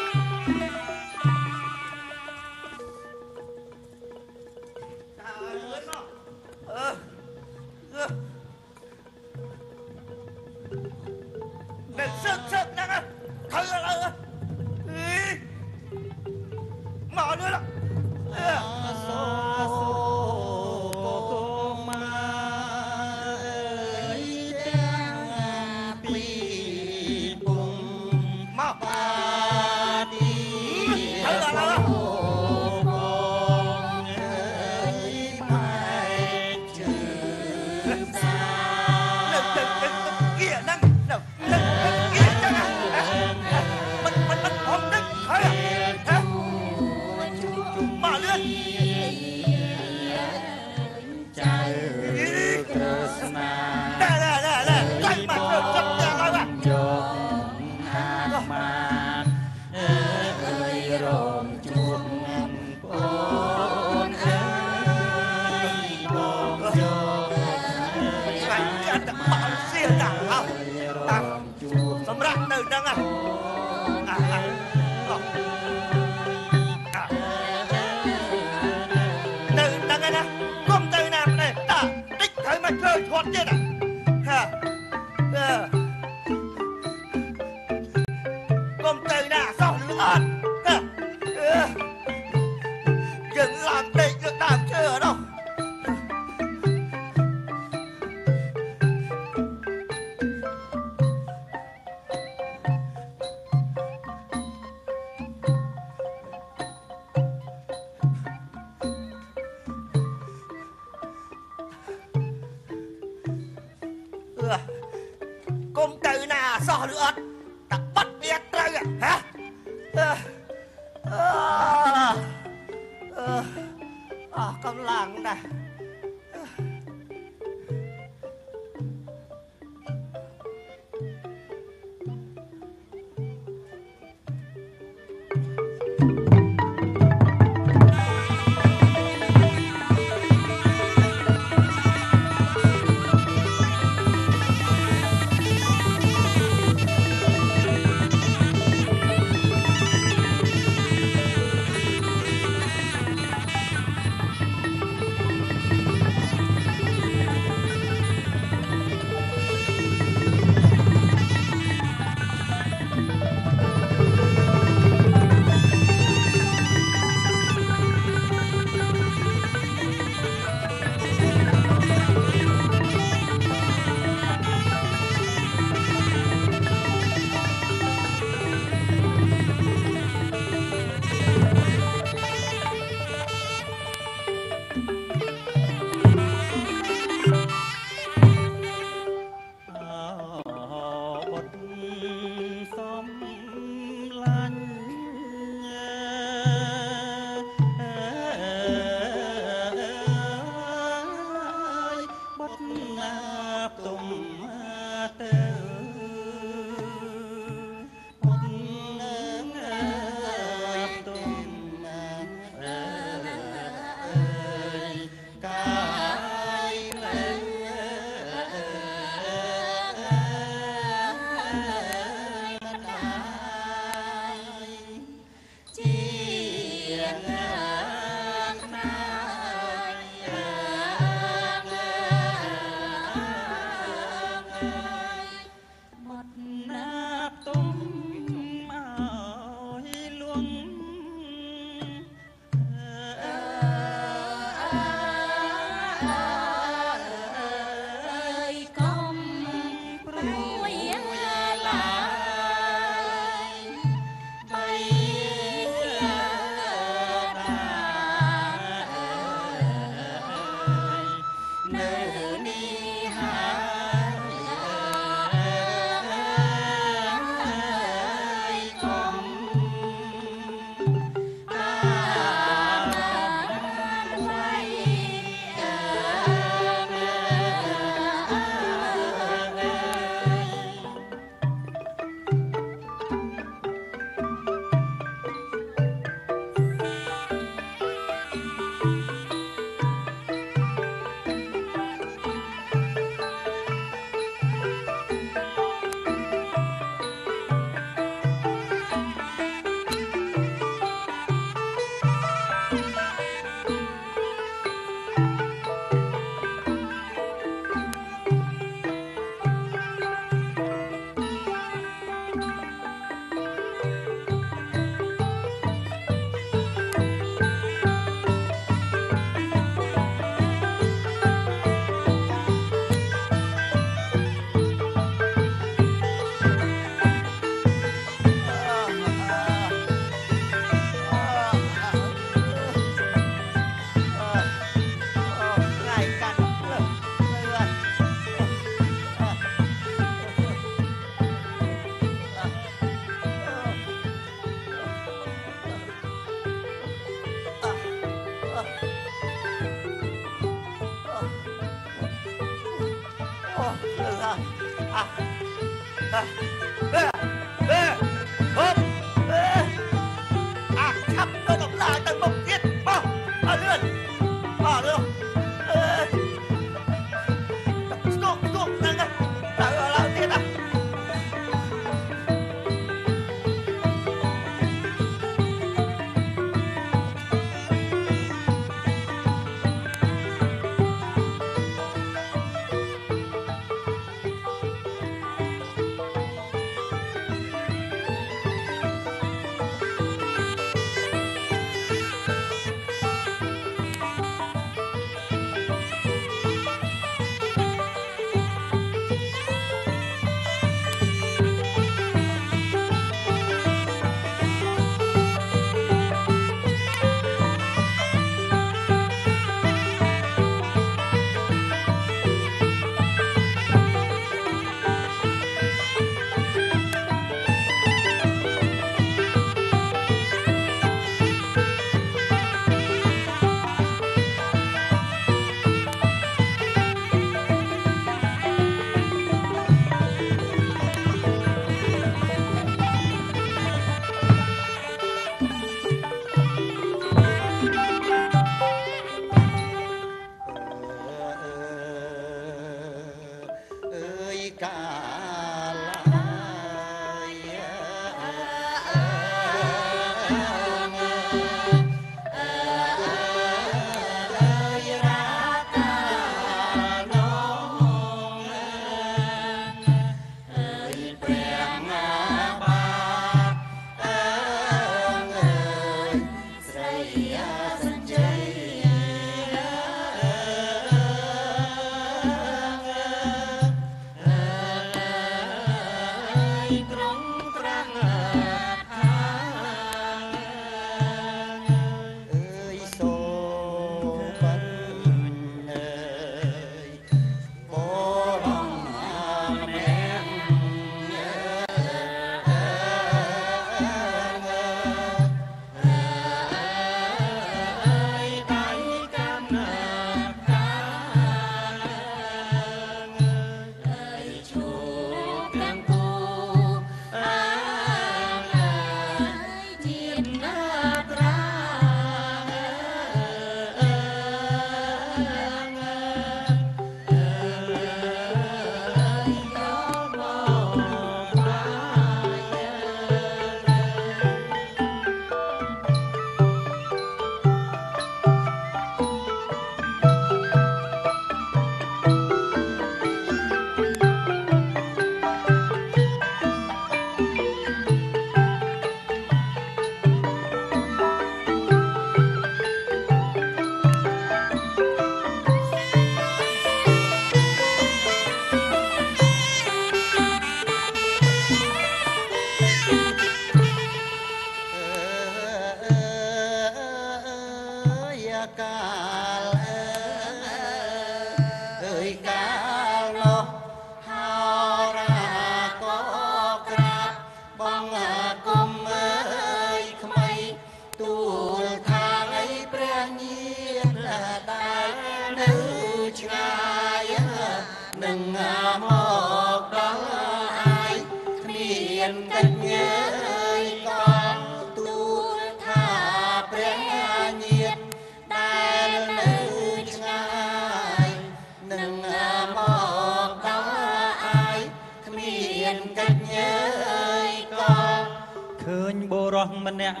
បុរសម្នាក់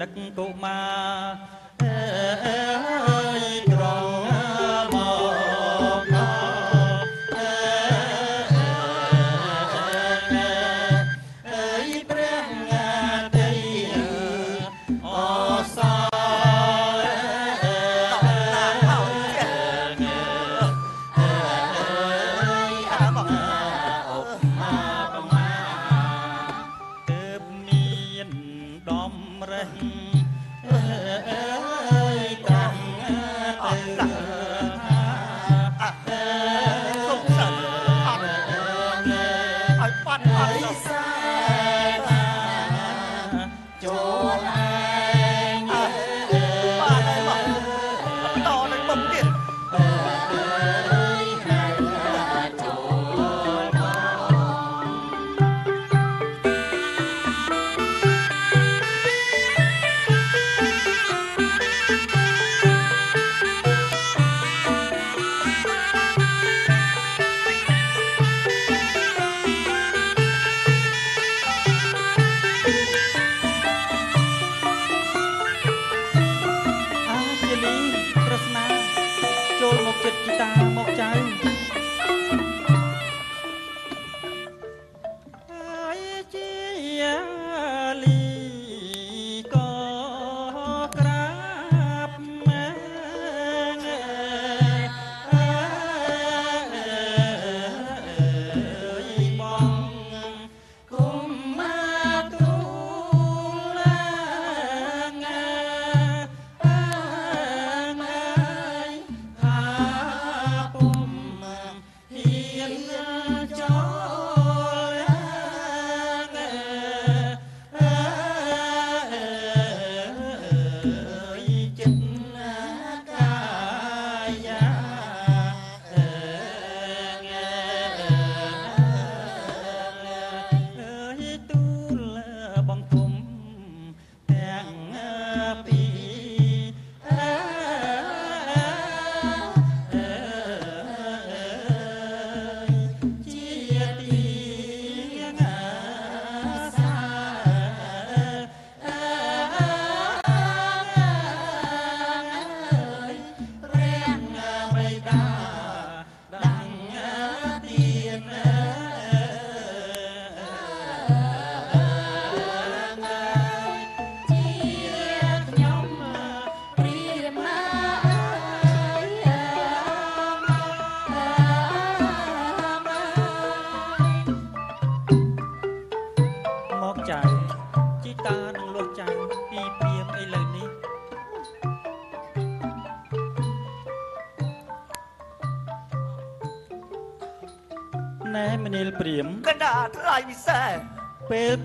ដឹកកុមារអើយត្រង់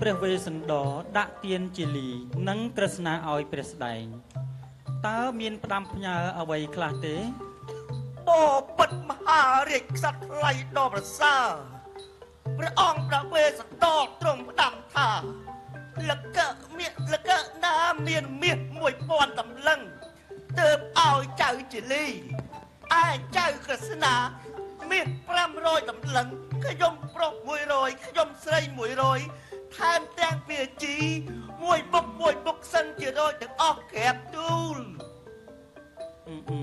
ពេលព្រះវេស្សន្តរដាក់ទៀនជាលី និងក្រស្នាឲ្យព្រះស្ដែងតើមានផ្ដាំផ្ញើអ្វីខ្លះទេបបិទ្ធមហារាជក្សត្រថ្លៃដ៏ប្រសើរព្រះអង្គព្រះវេស្សន្តរទ្រង់ផ្ដាំថាលកៈមាសលកៈណាមានមាស1000តម្លឹងទើបឲ្យចៅជាលីឯចៅក្រស្នាមាន500តម្លឹងខ្ញុំប្រុស100ខ្ញុំស្រី100 ថែមទាំងពាជីមួយបុកមួយបុកសិនជារយទាំងអស់ក្រាបទូលអឺអឺ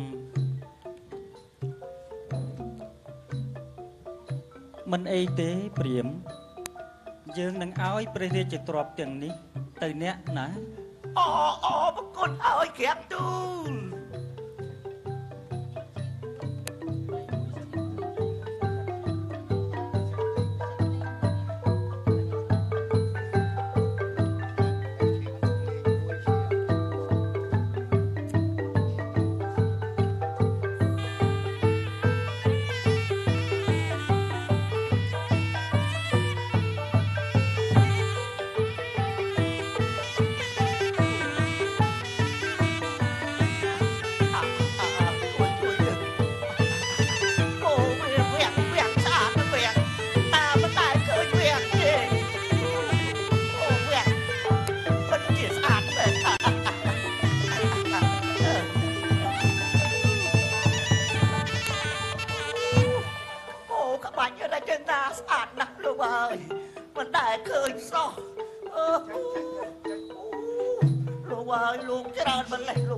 មិនអីទេព្រាមយើងនឹងឲ្យព្រះរាជទ្រព្យទាំងនេះទៅអ្នកណាអូអូបកុនឲ្យក្រាបទូល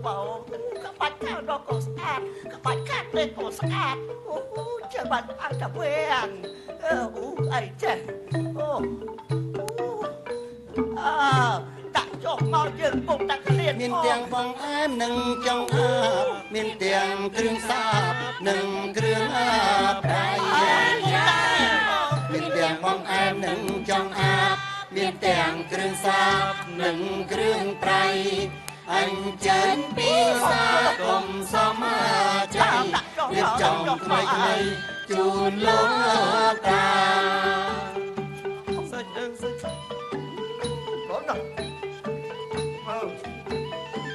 ម្លេះលោកអើយក្បាច់ខាងនោះក៏ស្អាតក្បាច់ខាងនេះក៏ស្អាតអូចាំបាច់អត់តែវាំងអឺអូអីចេះអូអើដាក់ចុះមកយើងពុកដាក់ក្លៀនមានទាំងបងអែមនិងចង្អាបមានទាំងគ្រឿងសាបនិងគ្រឿងអាបប្រៃមានទាំងបងអែមនិងចង្អាបមានទាំងគ្រឿងសាបនិងគ្រឿងប្រៃ អញ្ជើញពីសាកុំសមចៃរៀបចំថ្មីថ្មីជូនលោកតាសិចអើសិច Đúng rồi. Ừ.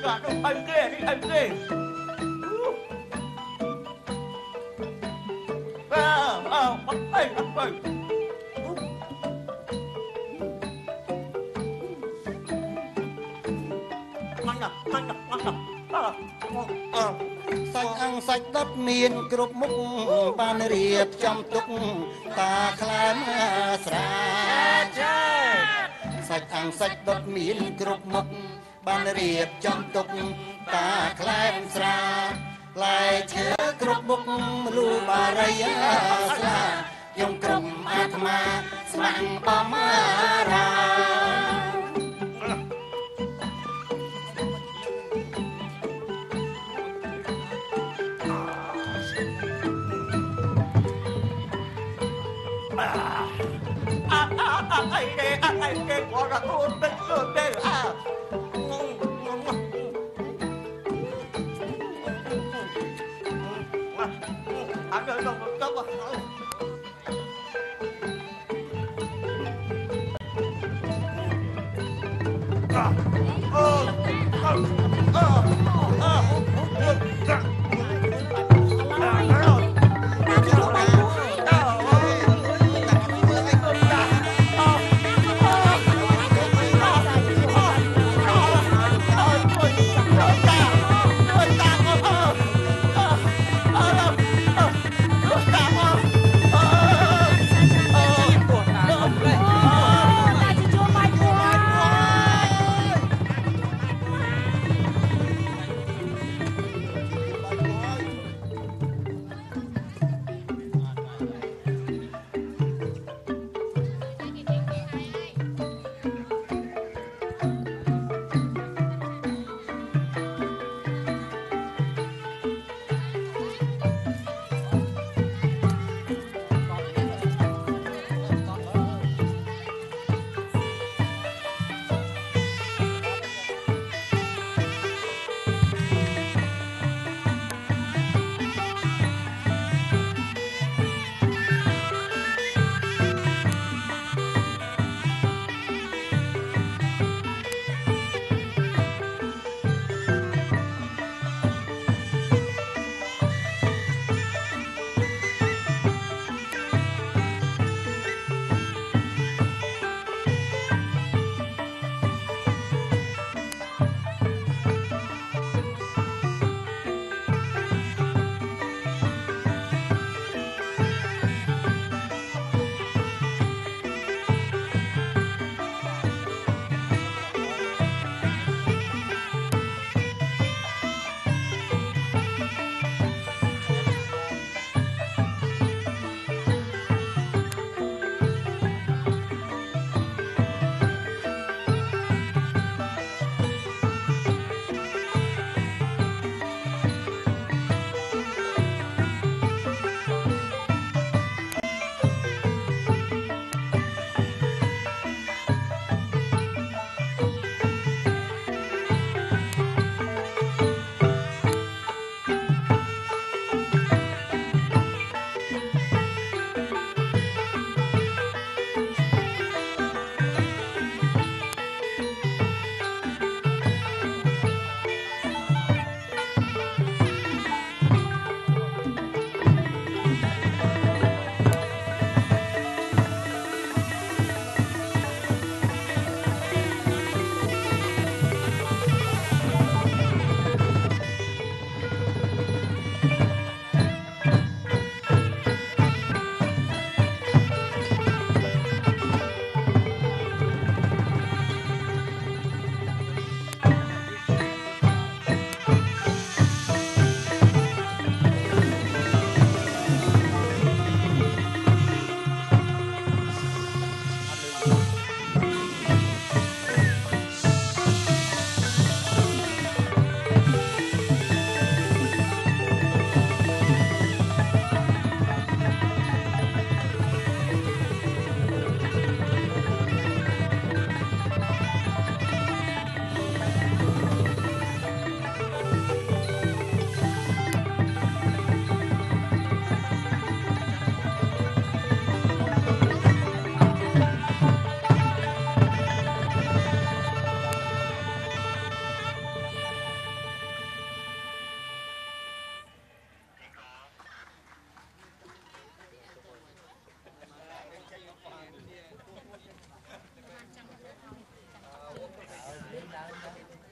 Cả đúng anh kia đi anh kia. À, à, bắt tay, bắt tay. Mang nè, mang nè, mang nè. À, à, à. សាច់អង្គសាច់ដុតមាន គ្រប់មុខបានរៀបចំទុកតាខ្លែមស្រាចាសាច់អង្គសាច់ដុតមានគ្រប់មុខបានរៀបចំទុកតាខ្លែមស្រាផ្លែឈើគ្រប់មុខមលូបារីស្លាយំក្រុមអាត្មាស្មាំងបំរា 알게 알게 뭐라고 뺏어내라 아면 너무 너무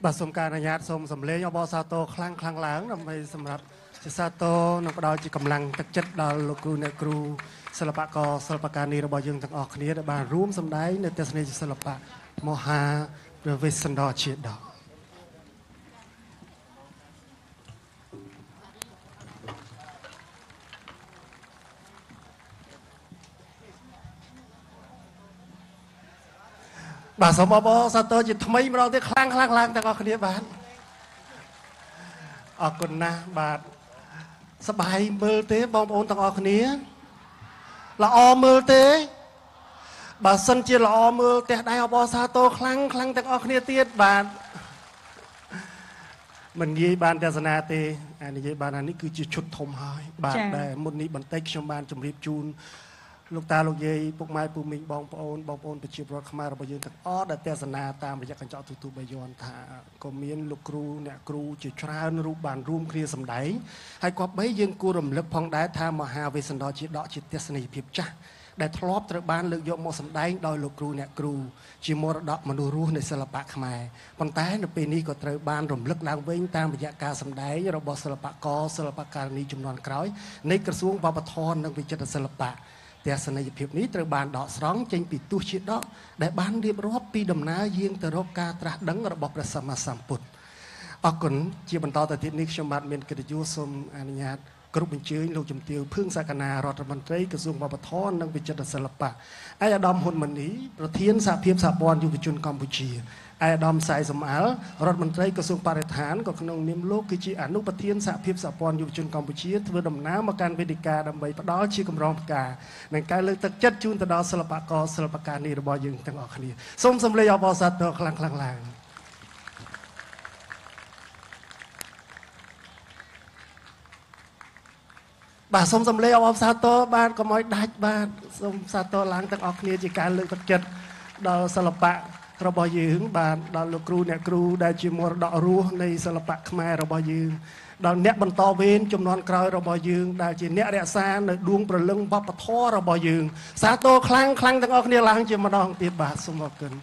បាទសូមការអនុញ្ញាតសូមសម្លេងអបអរសាទរខ្លាំងខ្លាំងឡើងដើម្បីសម្រាប់ជាសាទរនិងផ្ដល់ជាកម្លាំងទឹកចិត្តដល់លោកគ្រូអ្នកគ្រូសិល្បករសិល្បករនេះរបស់យើងទាំងអស់គ្នាដែលបានរួមសម្ដែងនៅទស្សនីយសិល្បៈមហាព្រះវេស្សន្តរជាដក បាទសូមអបអរសាទរជាថ្មីម្ដងទៀតខ្លាំងខ្លាំងឡើងទាំងអស់គ្នាបាទអរគុណណាស់បាទសប្បាយមើលទេបងប្អូនទាំងអស់គ្នាល្អមើលទេបើសិនជាល្អមើលផ្ទះដៃអបអរសាទរខ្លាំងខ្លាំងទាំងអស់គ្នាទៀតបាទមិននិយាយបានទេសនាទេអានិយាយបានអានេះគឺជាឈុតធំហើយបាទដែលមុននេះបន្តិចខ្ញុំបានជម្រាបជូន លោកតាលោកយាយពុកម៉ែពូមីងបងប្អូនបងប្អូនប្រជាពលរដ្ឋខ្មែររបស់យើងទាំងអស់ដែលទេសនាតាមរយៈកញ្ចក់ទូទូបាយ័នថាក៏មានលោកគ្រូអ្នកគ្រូជាច្រើនរូបបានរួមគ្នាសម្ដែងហើយក៏បីយើងគួររំលឹកផងដែរថាមហាវេស្សន្តរជាដកជាទេសនីយភាពចាស់ដែលធ្លាប់ត្រូវបានលើកយកមកសម្ដែងដោយលោកគ្រូអ្នកគ្រូជាមរតកមនុស្សរស់នៃសិល្បៈខ្មែរប៉ុន្តែនៅពេលនេះក៏ត្រូវបានរំលឹកឡើងវិញតាមរយៈការសម្ដែងរបស់សិល្បករសិល្បករនីចំនួនក្រោយនៃក្រសួងវប្បធម៌និងវិចិត្រសិល្បៈ ទស្សនីយភាពនេះត្រូវបានដកស្រង់ចេញពីទស្សជាដកដែលបានរៀបរាប់ពីដំណើរយាងទៅរកការត្រាស់ដឹងរបស់ព្រះសម្មាសម្ពុទ្ធអរគុណជាបន្តទៅទៀតនេះខ្ញុំបាទមានកិត្តិយសសូមអនុញ្ញាតគ្រប់អញ្ជើញលោកជំទាវភឿងសក្កណារដ្ឋមន្ត្រីក្រសួងវប្បធម៌និងវិចិត្រសិល្បៈឯកឧត្តមហ៊ុនម៉ាណីប្រធានសហភាពសហព័ន្ធយុវជនកម្ពុជា ឯកឧត្តមសៃសំអាលរដ្ឋមន្ត្រីក្រសួងបរិស្ថានក៏ក្នុងនាមលោកគឺជាអនុប្រធានសហភាពសហព័ន្ធយុវជនកម្ពុជាធ្វើដំណើរមកកាន់វេទិកាដើម្បីផ្ដល់ជាកម្រងផ្កានិងការលើកទឹកចិត្តជូនទៅដល់សិល្បករសិល្បករនេះរបស់យើងទាំងអស់គ្នាសូមសម្លេងអបអរសាទរខ្លាំងៗឡើងបាទសូមសំលេងអបអរសាទរបាទកុំឲ្យដាច់បាទសូមសាទរឡើងទាំងអស់គ្នាជាការលើកទឹកចិត្តដល់សិល្បៈ របស់យើងបាទដល់លោកគ្រូអ្នកគ្រូដែលជាមរតករស់នៃសិល្បៈខ្មែររបស់យើងដល់អ្នកបន្តវេនចំនួនក្រោយរបស់យើងដែលជាអ្នករក្សានៅដួងព្រលឹងវប្បធម៌របស់យើង សាទរខ្លាំងខ្លាំងទាំងអស់គ្នាឡើងជាម្ដងទៀតបាទសូមអរគុណ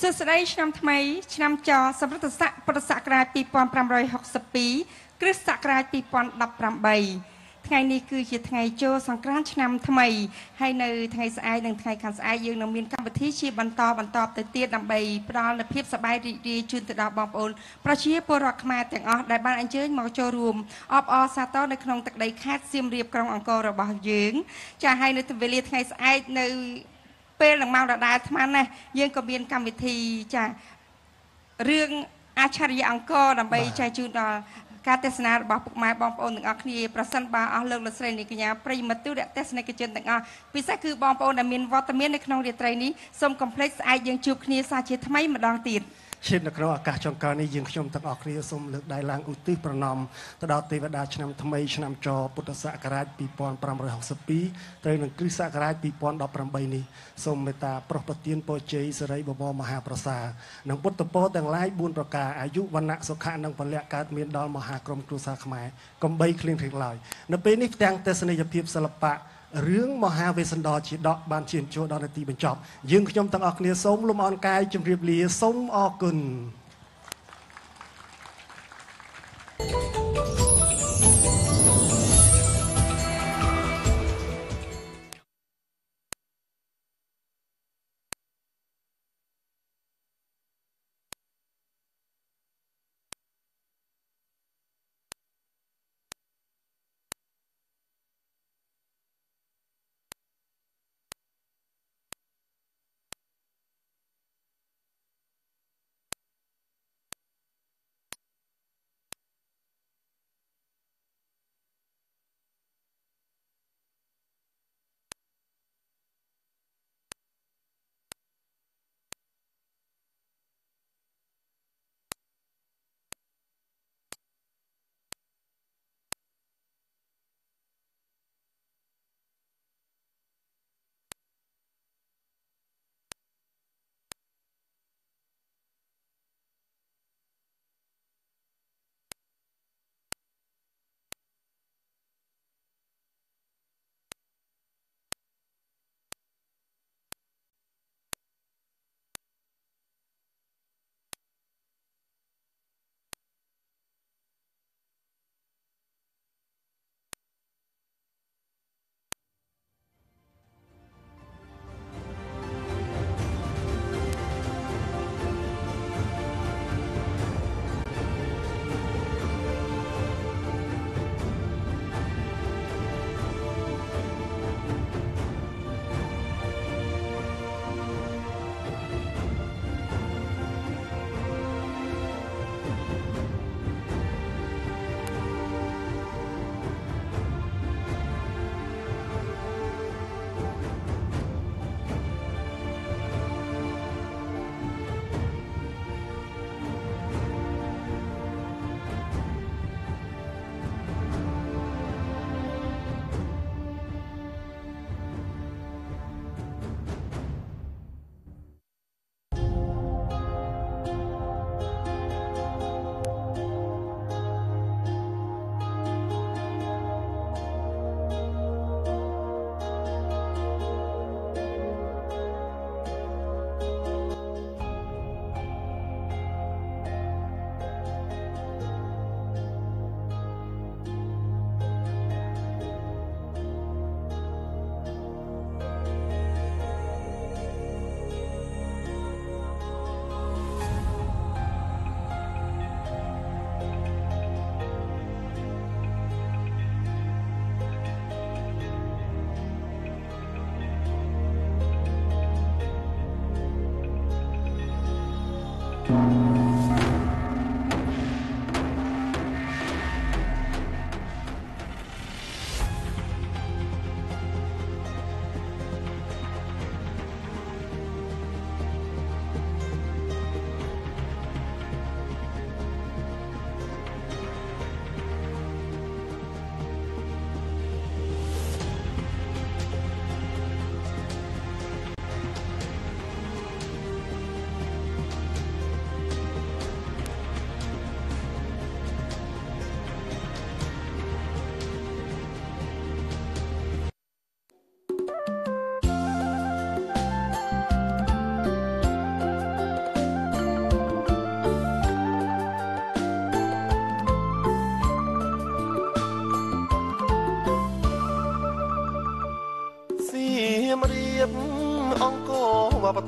សួស្តីឆ្នាំថ្មីឆ្នាំចសម្រិទ្ធស័កពុទ្ធសករាជ2562គ្រិស្តសករាជ2018 ថ្ងៃនេះគឺជាថ្ងៃចូលសង្ក្រាន្តឆ្នាំថ្មីហើយនៅថ្ងៃស្អែកនិងថ្ងៃខាងស្អែកយើងនឹងមានកម្មវិធីជាបន្តបន្តទៅទៀតដើម្បីផ្ដល់នូវភាពសប្បាយរីករាយជូនទៅដល់បងប្អូនប្រជាពលរដ្ឋខ្មែរទាំងអស់ដែលបានអញ្ជើញមកចូលរួមអបអរសាទរនៅក្នុងទឹកដីខេត្តសៀមរាបក្រុងអង្គររបស់យើង ចាហើយនៅវេលាថ្ងៃស្អែកនៅពេលនឹងម៉ោងដដែលអាត្មាណាយើងក៏មានកម្មវិធីចារឿងអាចារ្យអង្គរដើម្បីចែកជូនដល់ ការទេសនារបស់ពុកម៉ែបងប្អូនទាំងអស់គ្នាប្រសិនបើអស់លោកលោកស្រីនាងកញ្ញាប្រិយមិត្តទូរទស្សនិកជនទាំងអស់ពិសេសគឺបងប្អូនដែលមានវត្តមាននៅក្នុងរាត្រីនេះសូមកុំភ្លេចស្អែកយើងជួបគ្នាសាជាថ្មីម្ដងទៀត ឈាននៅក្នុងឱកាសចុងក្រោយនេះយើងខ្ញុំទាំងអស់គ្នាសូមលើកដៃឡើងឧទ្ទិសប្រណម្យទៅដល់ទេវតាឆ្នាំថ្មីឆ្នាំចពុទ្ធសករាជ2562ត្រូវនឹងគ្រិស្តសករាជ2018នេះសូមមេត្តាប្រោះប្រទានពរជ័យសិរីបវរមហាប្រសានិងពុទ្ធពរទាំងឡាយ4ប្រការអាយុវណ្ណៈសុខៈនិងពលៈកើតមានដល់មហាក្រុមគ្រួសារខ្មែរកំបីគ្លៀងគ្លៀងឡើយនៅពេលនេះផ្ទាំងទេសនីយភាពសិល្បៈ រឿងមហាវេស្សន្តរជាដកបានឈានចូលដល់នាទីបញ្ចប់យើងខ្ញុំទាំងអស់គ្នាសូមលំអរកាយជម្រាបលាសូមអរគុណ thank you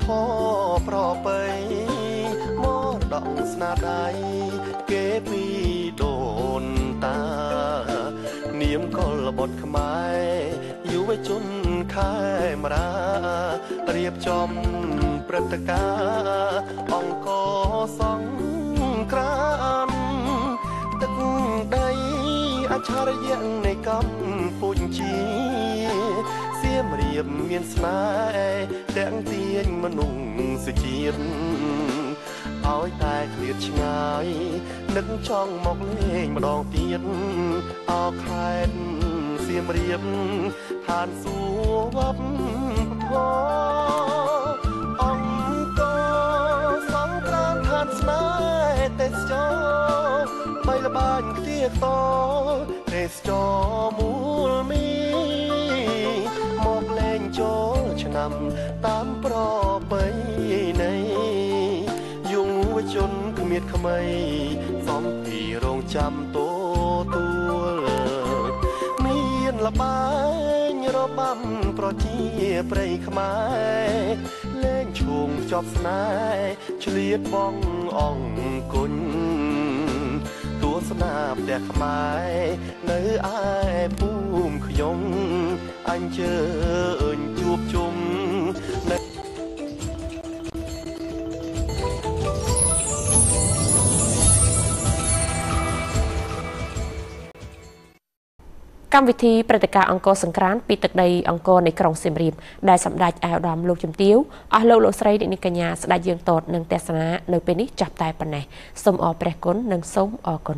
ធម៌ប្រពៃមរតកស្នាដៃគេពីដូនតា នាមកលបុត្រខ្មែរយុវជនខេមរារៀបចំព្រឹត្តិការណ៍អង្គសង្គ្រាមទឹកដី អច្ឆរិយៈនៃកម្ពុជាសៀមរាបមានស្នេហ៍ទាំងទា ញមនុស្សជាតិឲ្យតែឃ្លាតឆ្ងាយនឹកចង់មកលេងម្ដងទៀតអោខេតសៀមរាបឋានសួគ៌វប្បធម៌អង្គសង្គ្រាមឋានស្នេហ៍ទេសចរបីល្បាញខ្ទាតទេសចរមូល គ្មៀតខ្មៃសំពីរងចាំតទួលមានលបាញរបាំប្រជាប្រិយខ្មែរលេងឈូងចប់ស្នេហ៍ឆ្លៀតបងអង្គគុញទស្សនាផ្ទះខ្មែរនៅឯភូមិខ្ញុំអញ្ជើញជួបជុំនៅ កម្មវិធីព្រឹត្តិការណ៍អង្គរសង្ក្រាន្តពីទឹកដីអង្គរនៃក្រុងសៀមរាបដែលសម្ដេចអាយឧត្តមលោកជំទាវអស់លោកលោកស្រីអ្នកនាងកញ្ញាស្ដេចយើងតតនឹងទេសនានៅពេលនេះចាប់តែប៉ុណ្ណេះសូមអរព្រះគុណនិងសូមអរគុណ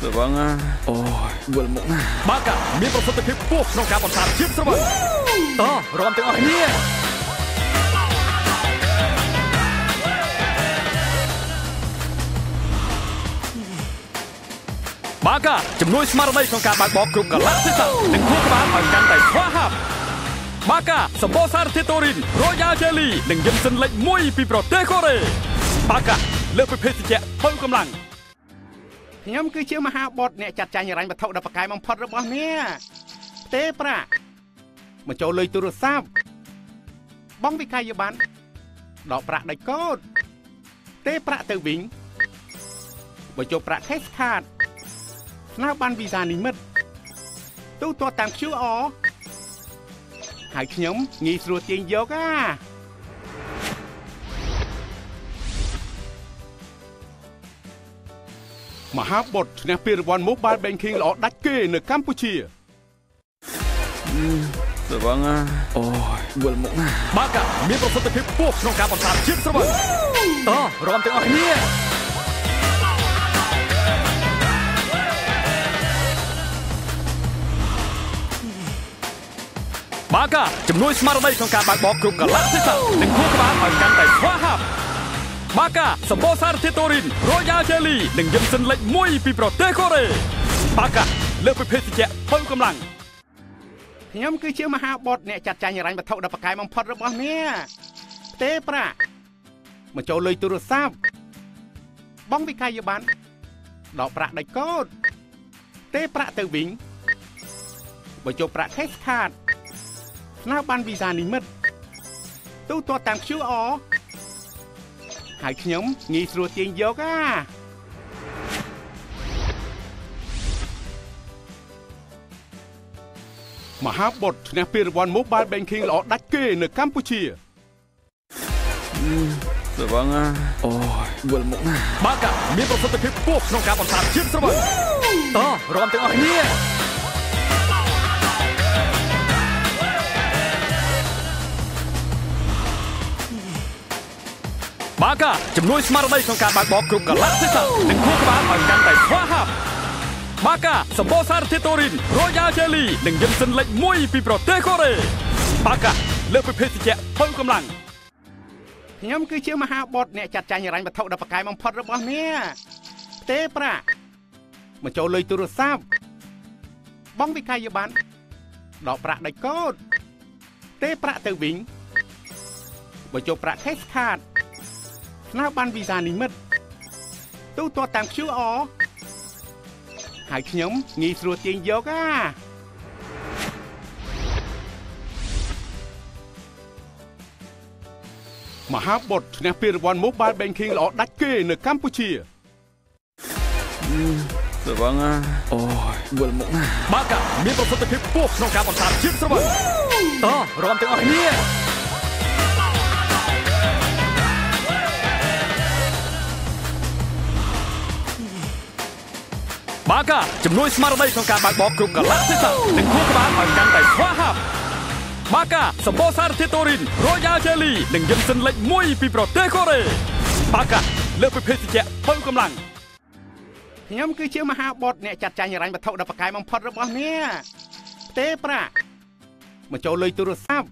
ស្រវឹងណាអូយវិលមុខណាបាកាមានប្រសិទ្ធភាពខ្ពស់ក្នុងការបន្សាបជាតិស្រវឹងតោះរាំទាំងអស់គ្នា បាកាជំនួយស្មារតីក្នុងការបើកបោកគ្រប់កលៈទេសៈនិងខួរក្បាលឲ្យកាន់តែស្វាហាប់បាកាសម្បូរសារធាតុតូរីន Royal Jelly និងយិនសិនលេខ1ពីប្រទេសកូរ៉េបាកាលើសពីភេសជ្ជៈបើកម្លាំងខ្ញុំគឺជាមហាបុត្រអ្នកចាត់ចែងហិរញ្ញវត្ថុដ៏ប្រកែកបំផុតរបស់អ្នកទេប្រាក់មកចូលលុយទូរស័ព្ទបងវិក័យប័ណ្ណដកប្រាក់ដោយកូដទេប្រាក់ទៅវិញបើចូលប្រាក់ cash card ស្នើបានវីសានិមិត្តទូទាត់តាម QR ហើយខ្ញុំងាយស្រួលទាញយកអាមហាបុត្រឈ្នះពានរង្វាន់ Mobile Banking ល្អដាច់គេនៅកម្ពុជាស្រវឹងណាអូយវិលមុខណាបាកាមានប្រសិទ្ធភាពខ្ពស់ក្នុងការបន្សាបជាតិស្រវឹងតោះរាំទាំងអស់គ្នា បាកាជំនួយស្មារតីក្នុងការបើកបោកគ្រប់កលៈទេសៈនិងខួរក្បាលឲ្យកាន់តែស្វាហាប់បាកាសម្បូរសារធាតុតូរីន Royal Jelly និងយិនសិនលេខ1ពីប្រទេសកូរ៉េបាកាលើសពីភេសជ្ជៈបើកម្លាំងខ្ញុំគឺជាមហាបុត្រអ្នកចាត់ចែងហិរញ្ញវត្ថុដ៏ប្រកែកបំផុតរបស់អ្នកទេប្រាក់មកចូលលុយទូរស័ព្ទបងវិក័យប័ណ្ណដកប្រាក់ដោយកូដទេប្រាក់ទៅវិញបើចូលប្រាក់ cash card ស្នើបានវីសានិមិត្តទូទាត់តាម QR ហើយខ្ញុំងាយស្រួលទាញយកអាមមហាបុត្រឈ្នះពានរង្វាន់ Mobile Banking ល្អដាច់គេនៅកម្ពុជាស្រវឹងណាអូយវិលមុខណាបាកាមានប្រសិទ្ធភាពខ្ពស់ក្នុងការបន្សាបជាតិស្រវឹងតោះរំទាំងអស់គ្នា បាកាជំនួយស្មារតីក្នុងការបើកបរគ្រប់កលៈទេសៈនិងខួរក្បាលឲ្យកាន់តែស្វាហាប់បាកាសម្បូរសារធាតុតូរីនរ៉ូយ៉ាល់ជេលីនិងយឹមសិនលេខ1ពីប្រទេសកូរ៉េបាកាលើកពីភេសជ្ជៈពៅកម្លាំងខ្ញុំគឺជាមហាបុត្រអ្នកចាត់ចែងហិរញ្ញវត្ថុដ៏ប្រកែកបំផុតរបស់អ្នកផ្ទេប្រាក់មកចូលលុយទូរស័ព្ទបងវិក័យប័ណ្ណដកប្រាក់ដោយកូដទេប្រាក់ទៅវិញបញ្ចូលប្រាក់ Cash Card ស្នើបានវីសានិមិត្តទូទាត់តាម QR ហើយខ្ញុំងាយស្រួលទាញយកអាមហាបុត្រឈ្នះពានរង្វាន់ Mobile Banking ល្អដាច់គេនៅកម្ពុជាស្រវឹងណាអូយវិលមុខណាបាកាមានប្រសិទ្ធភាពខ្ពស់ក្នុងការបន្សាបជាតិស្រវឹងតោះរំទាំងអស់គ្នា បាកាជំនួយស្មារតីក្នុងការបើកបរគ្រប់កលៈទេសៈនិងខួរក្បាលឲ្យកាន់តែស្វាហាប់បាកាសម្បូរសារធាតុតូរីនរ៉ូយ៉ាល់ជេលីនិងយឹមសិនលេខ1ពីប្រទេសកូរ៉េបាកាលើកពីភេសជ្ជៈពៅកម្លាំងខ្ញុំគឺជាមហាបុត្រអ្នកចាត់ចែងហិរញ្ញវត្ថុដ៏ប្រកែកបំផុតរបស់អ្នកផ្ទេប្រាក់មកចូលលុយទូរស័ព្ទ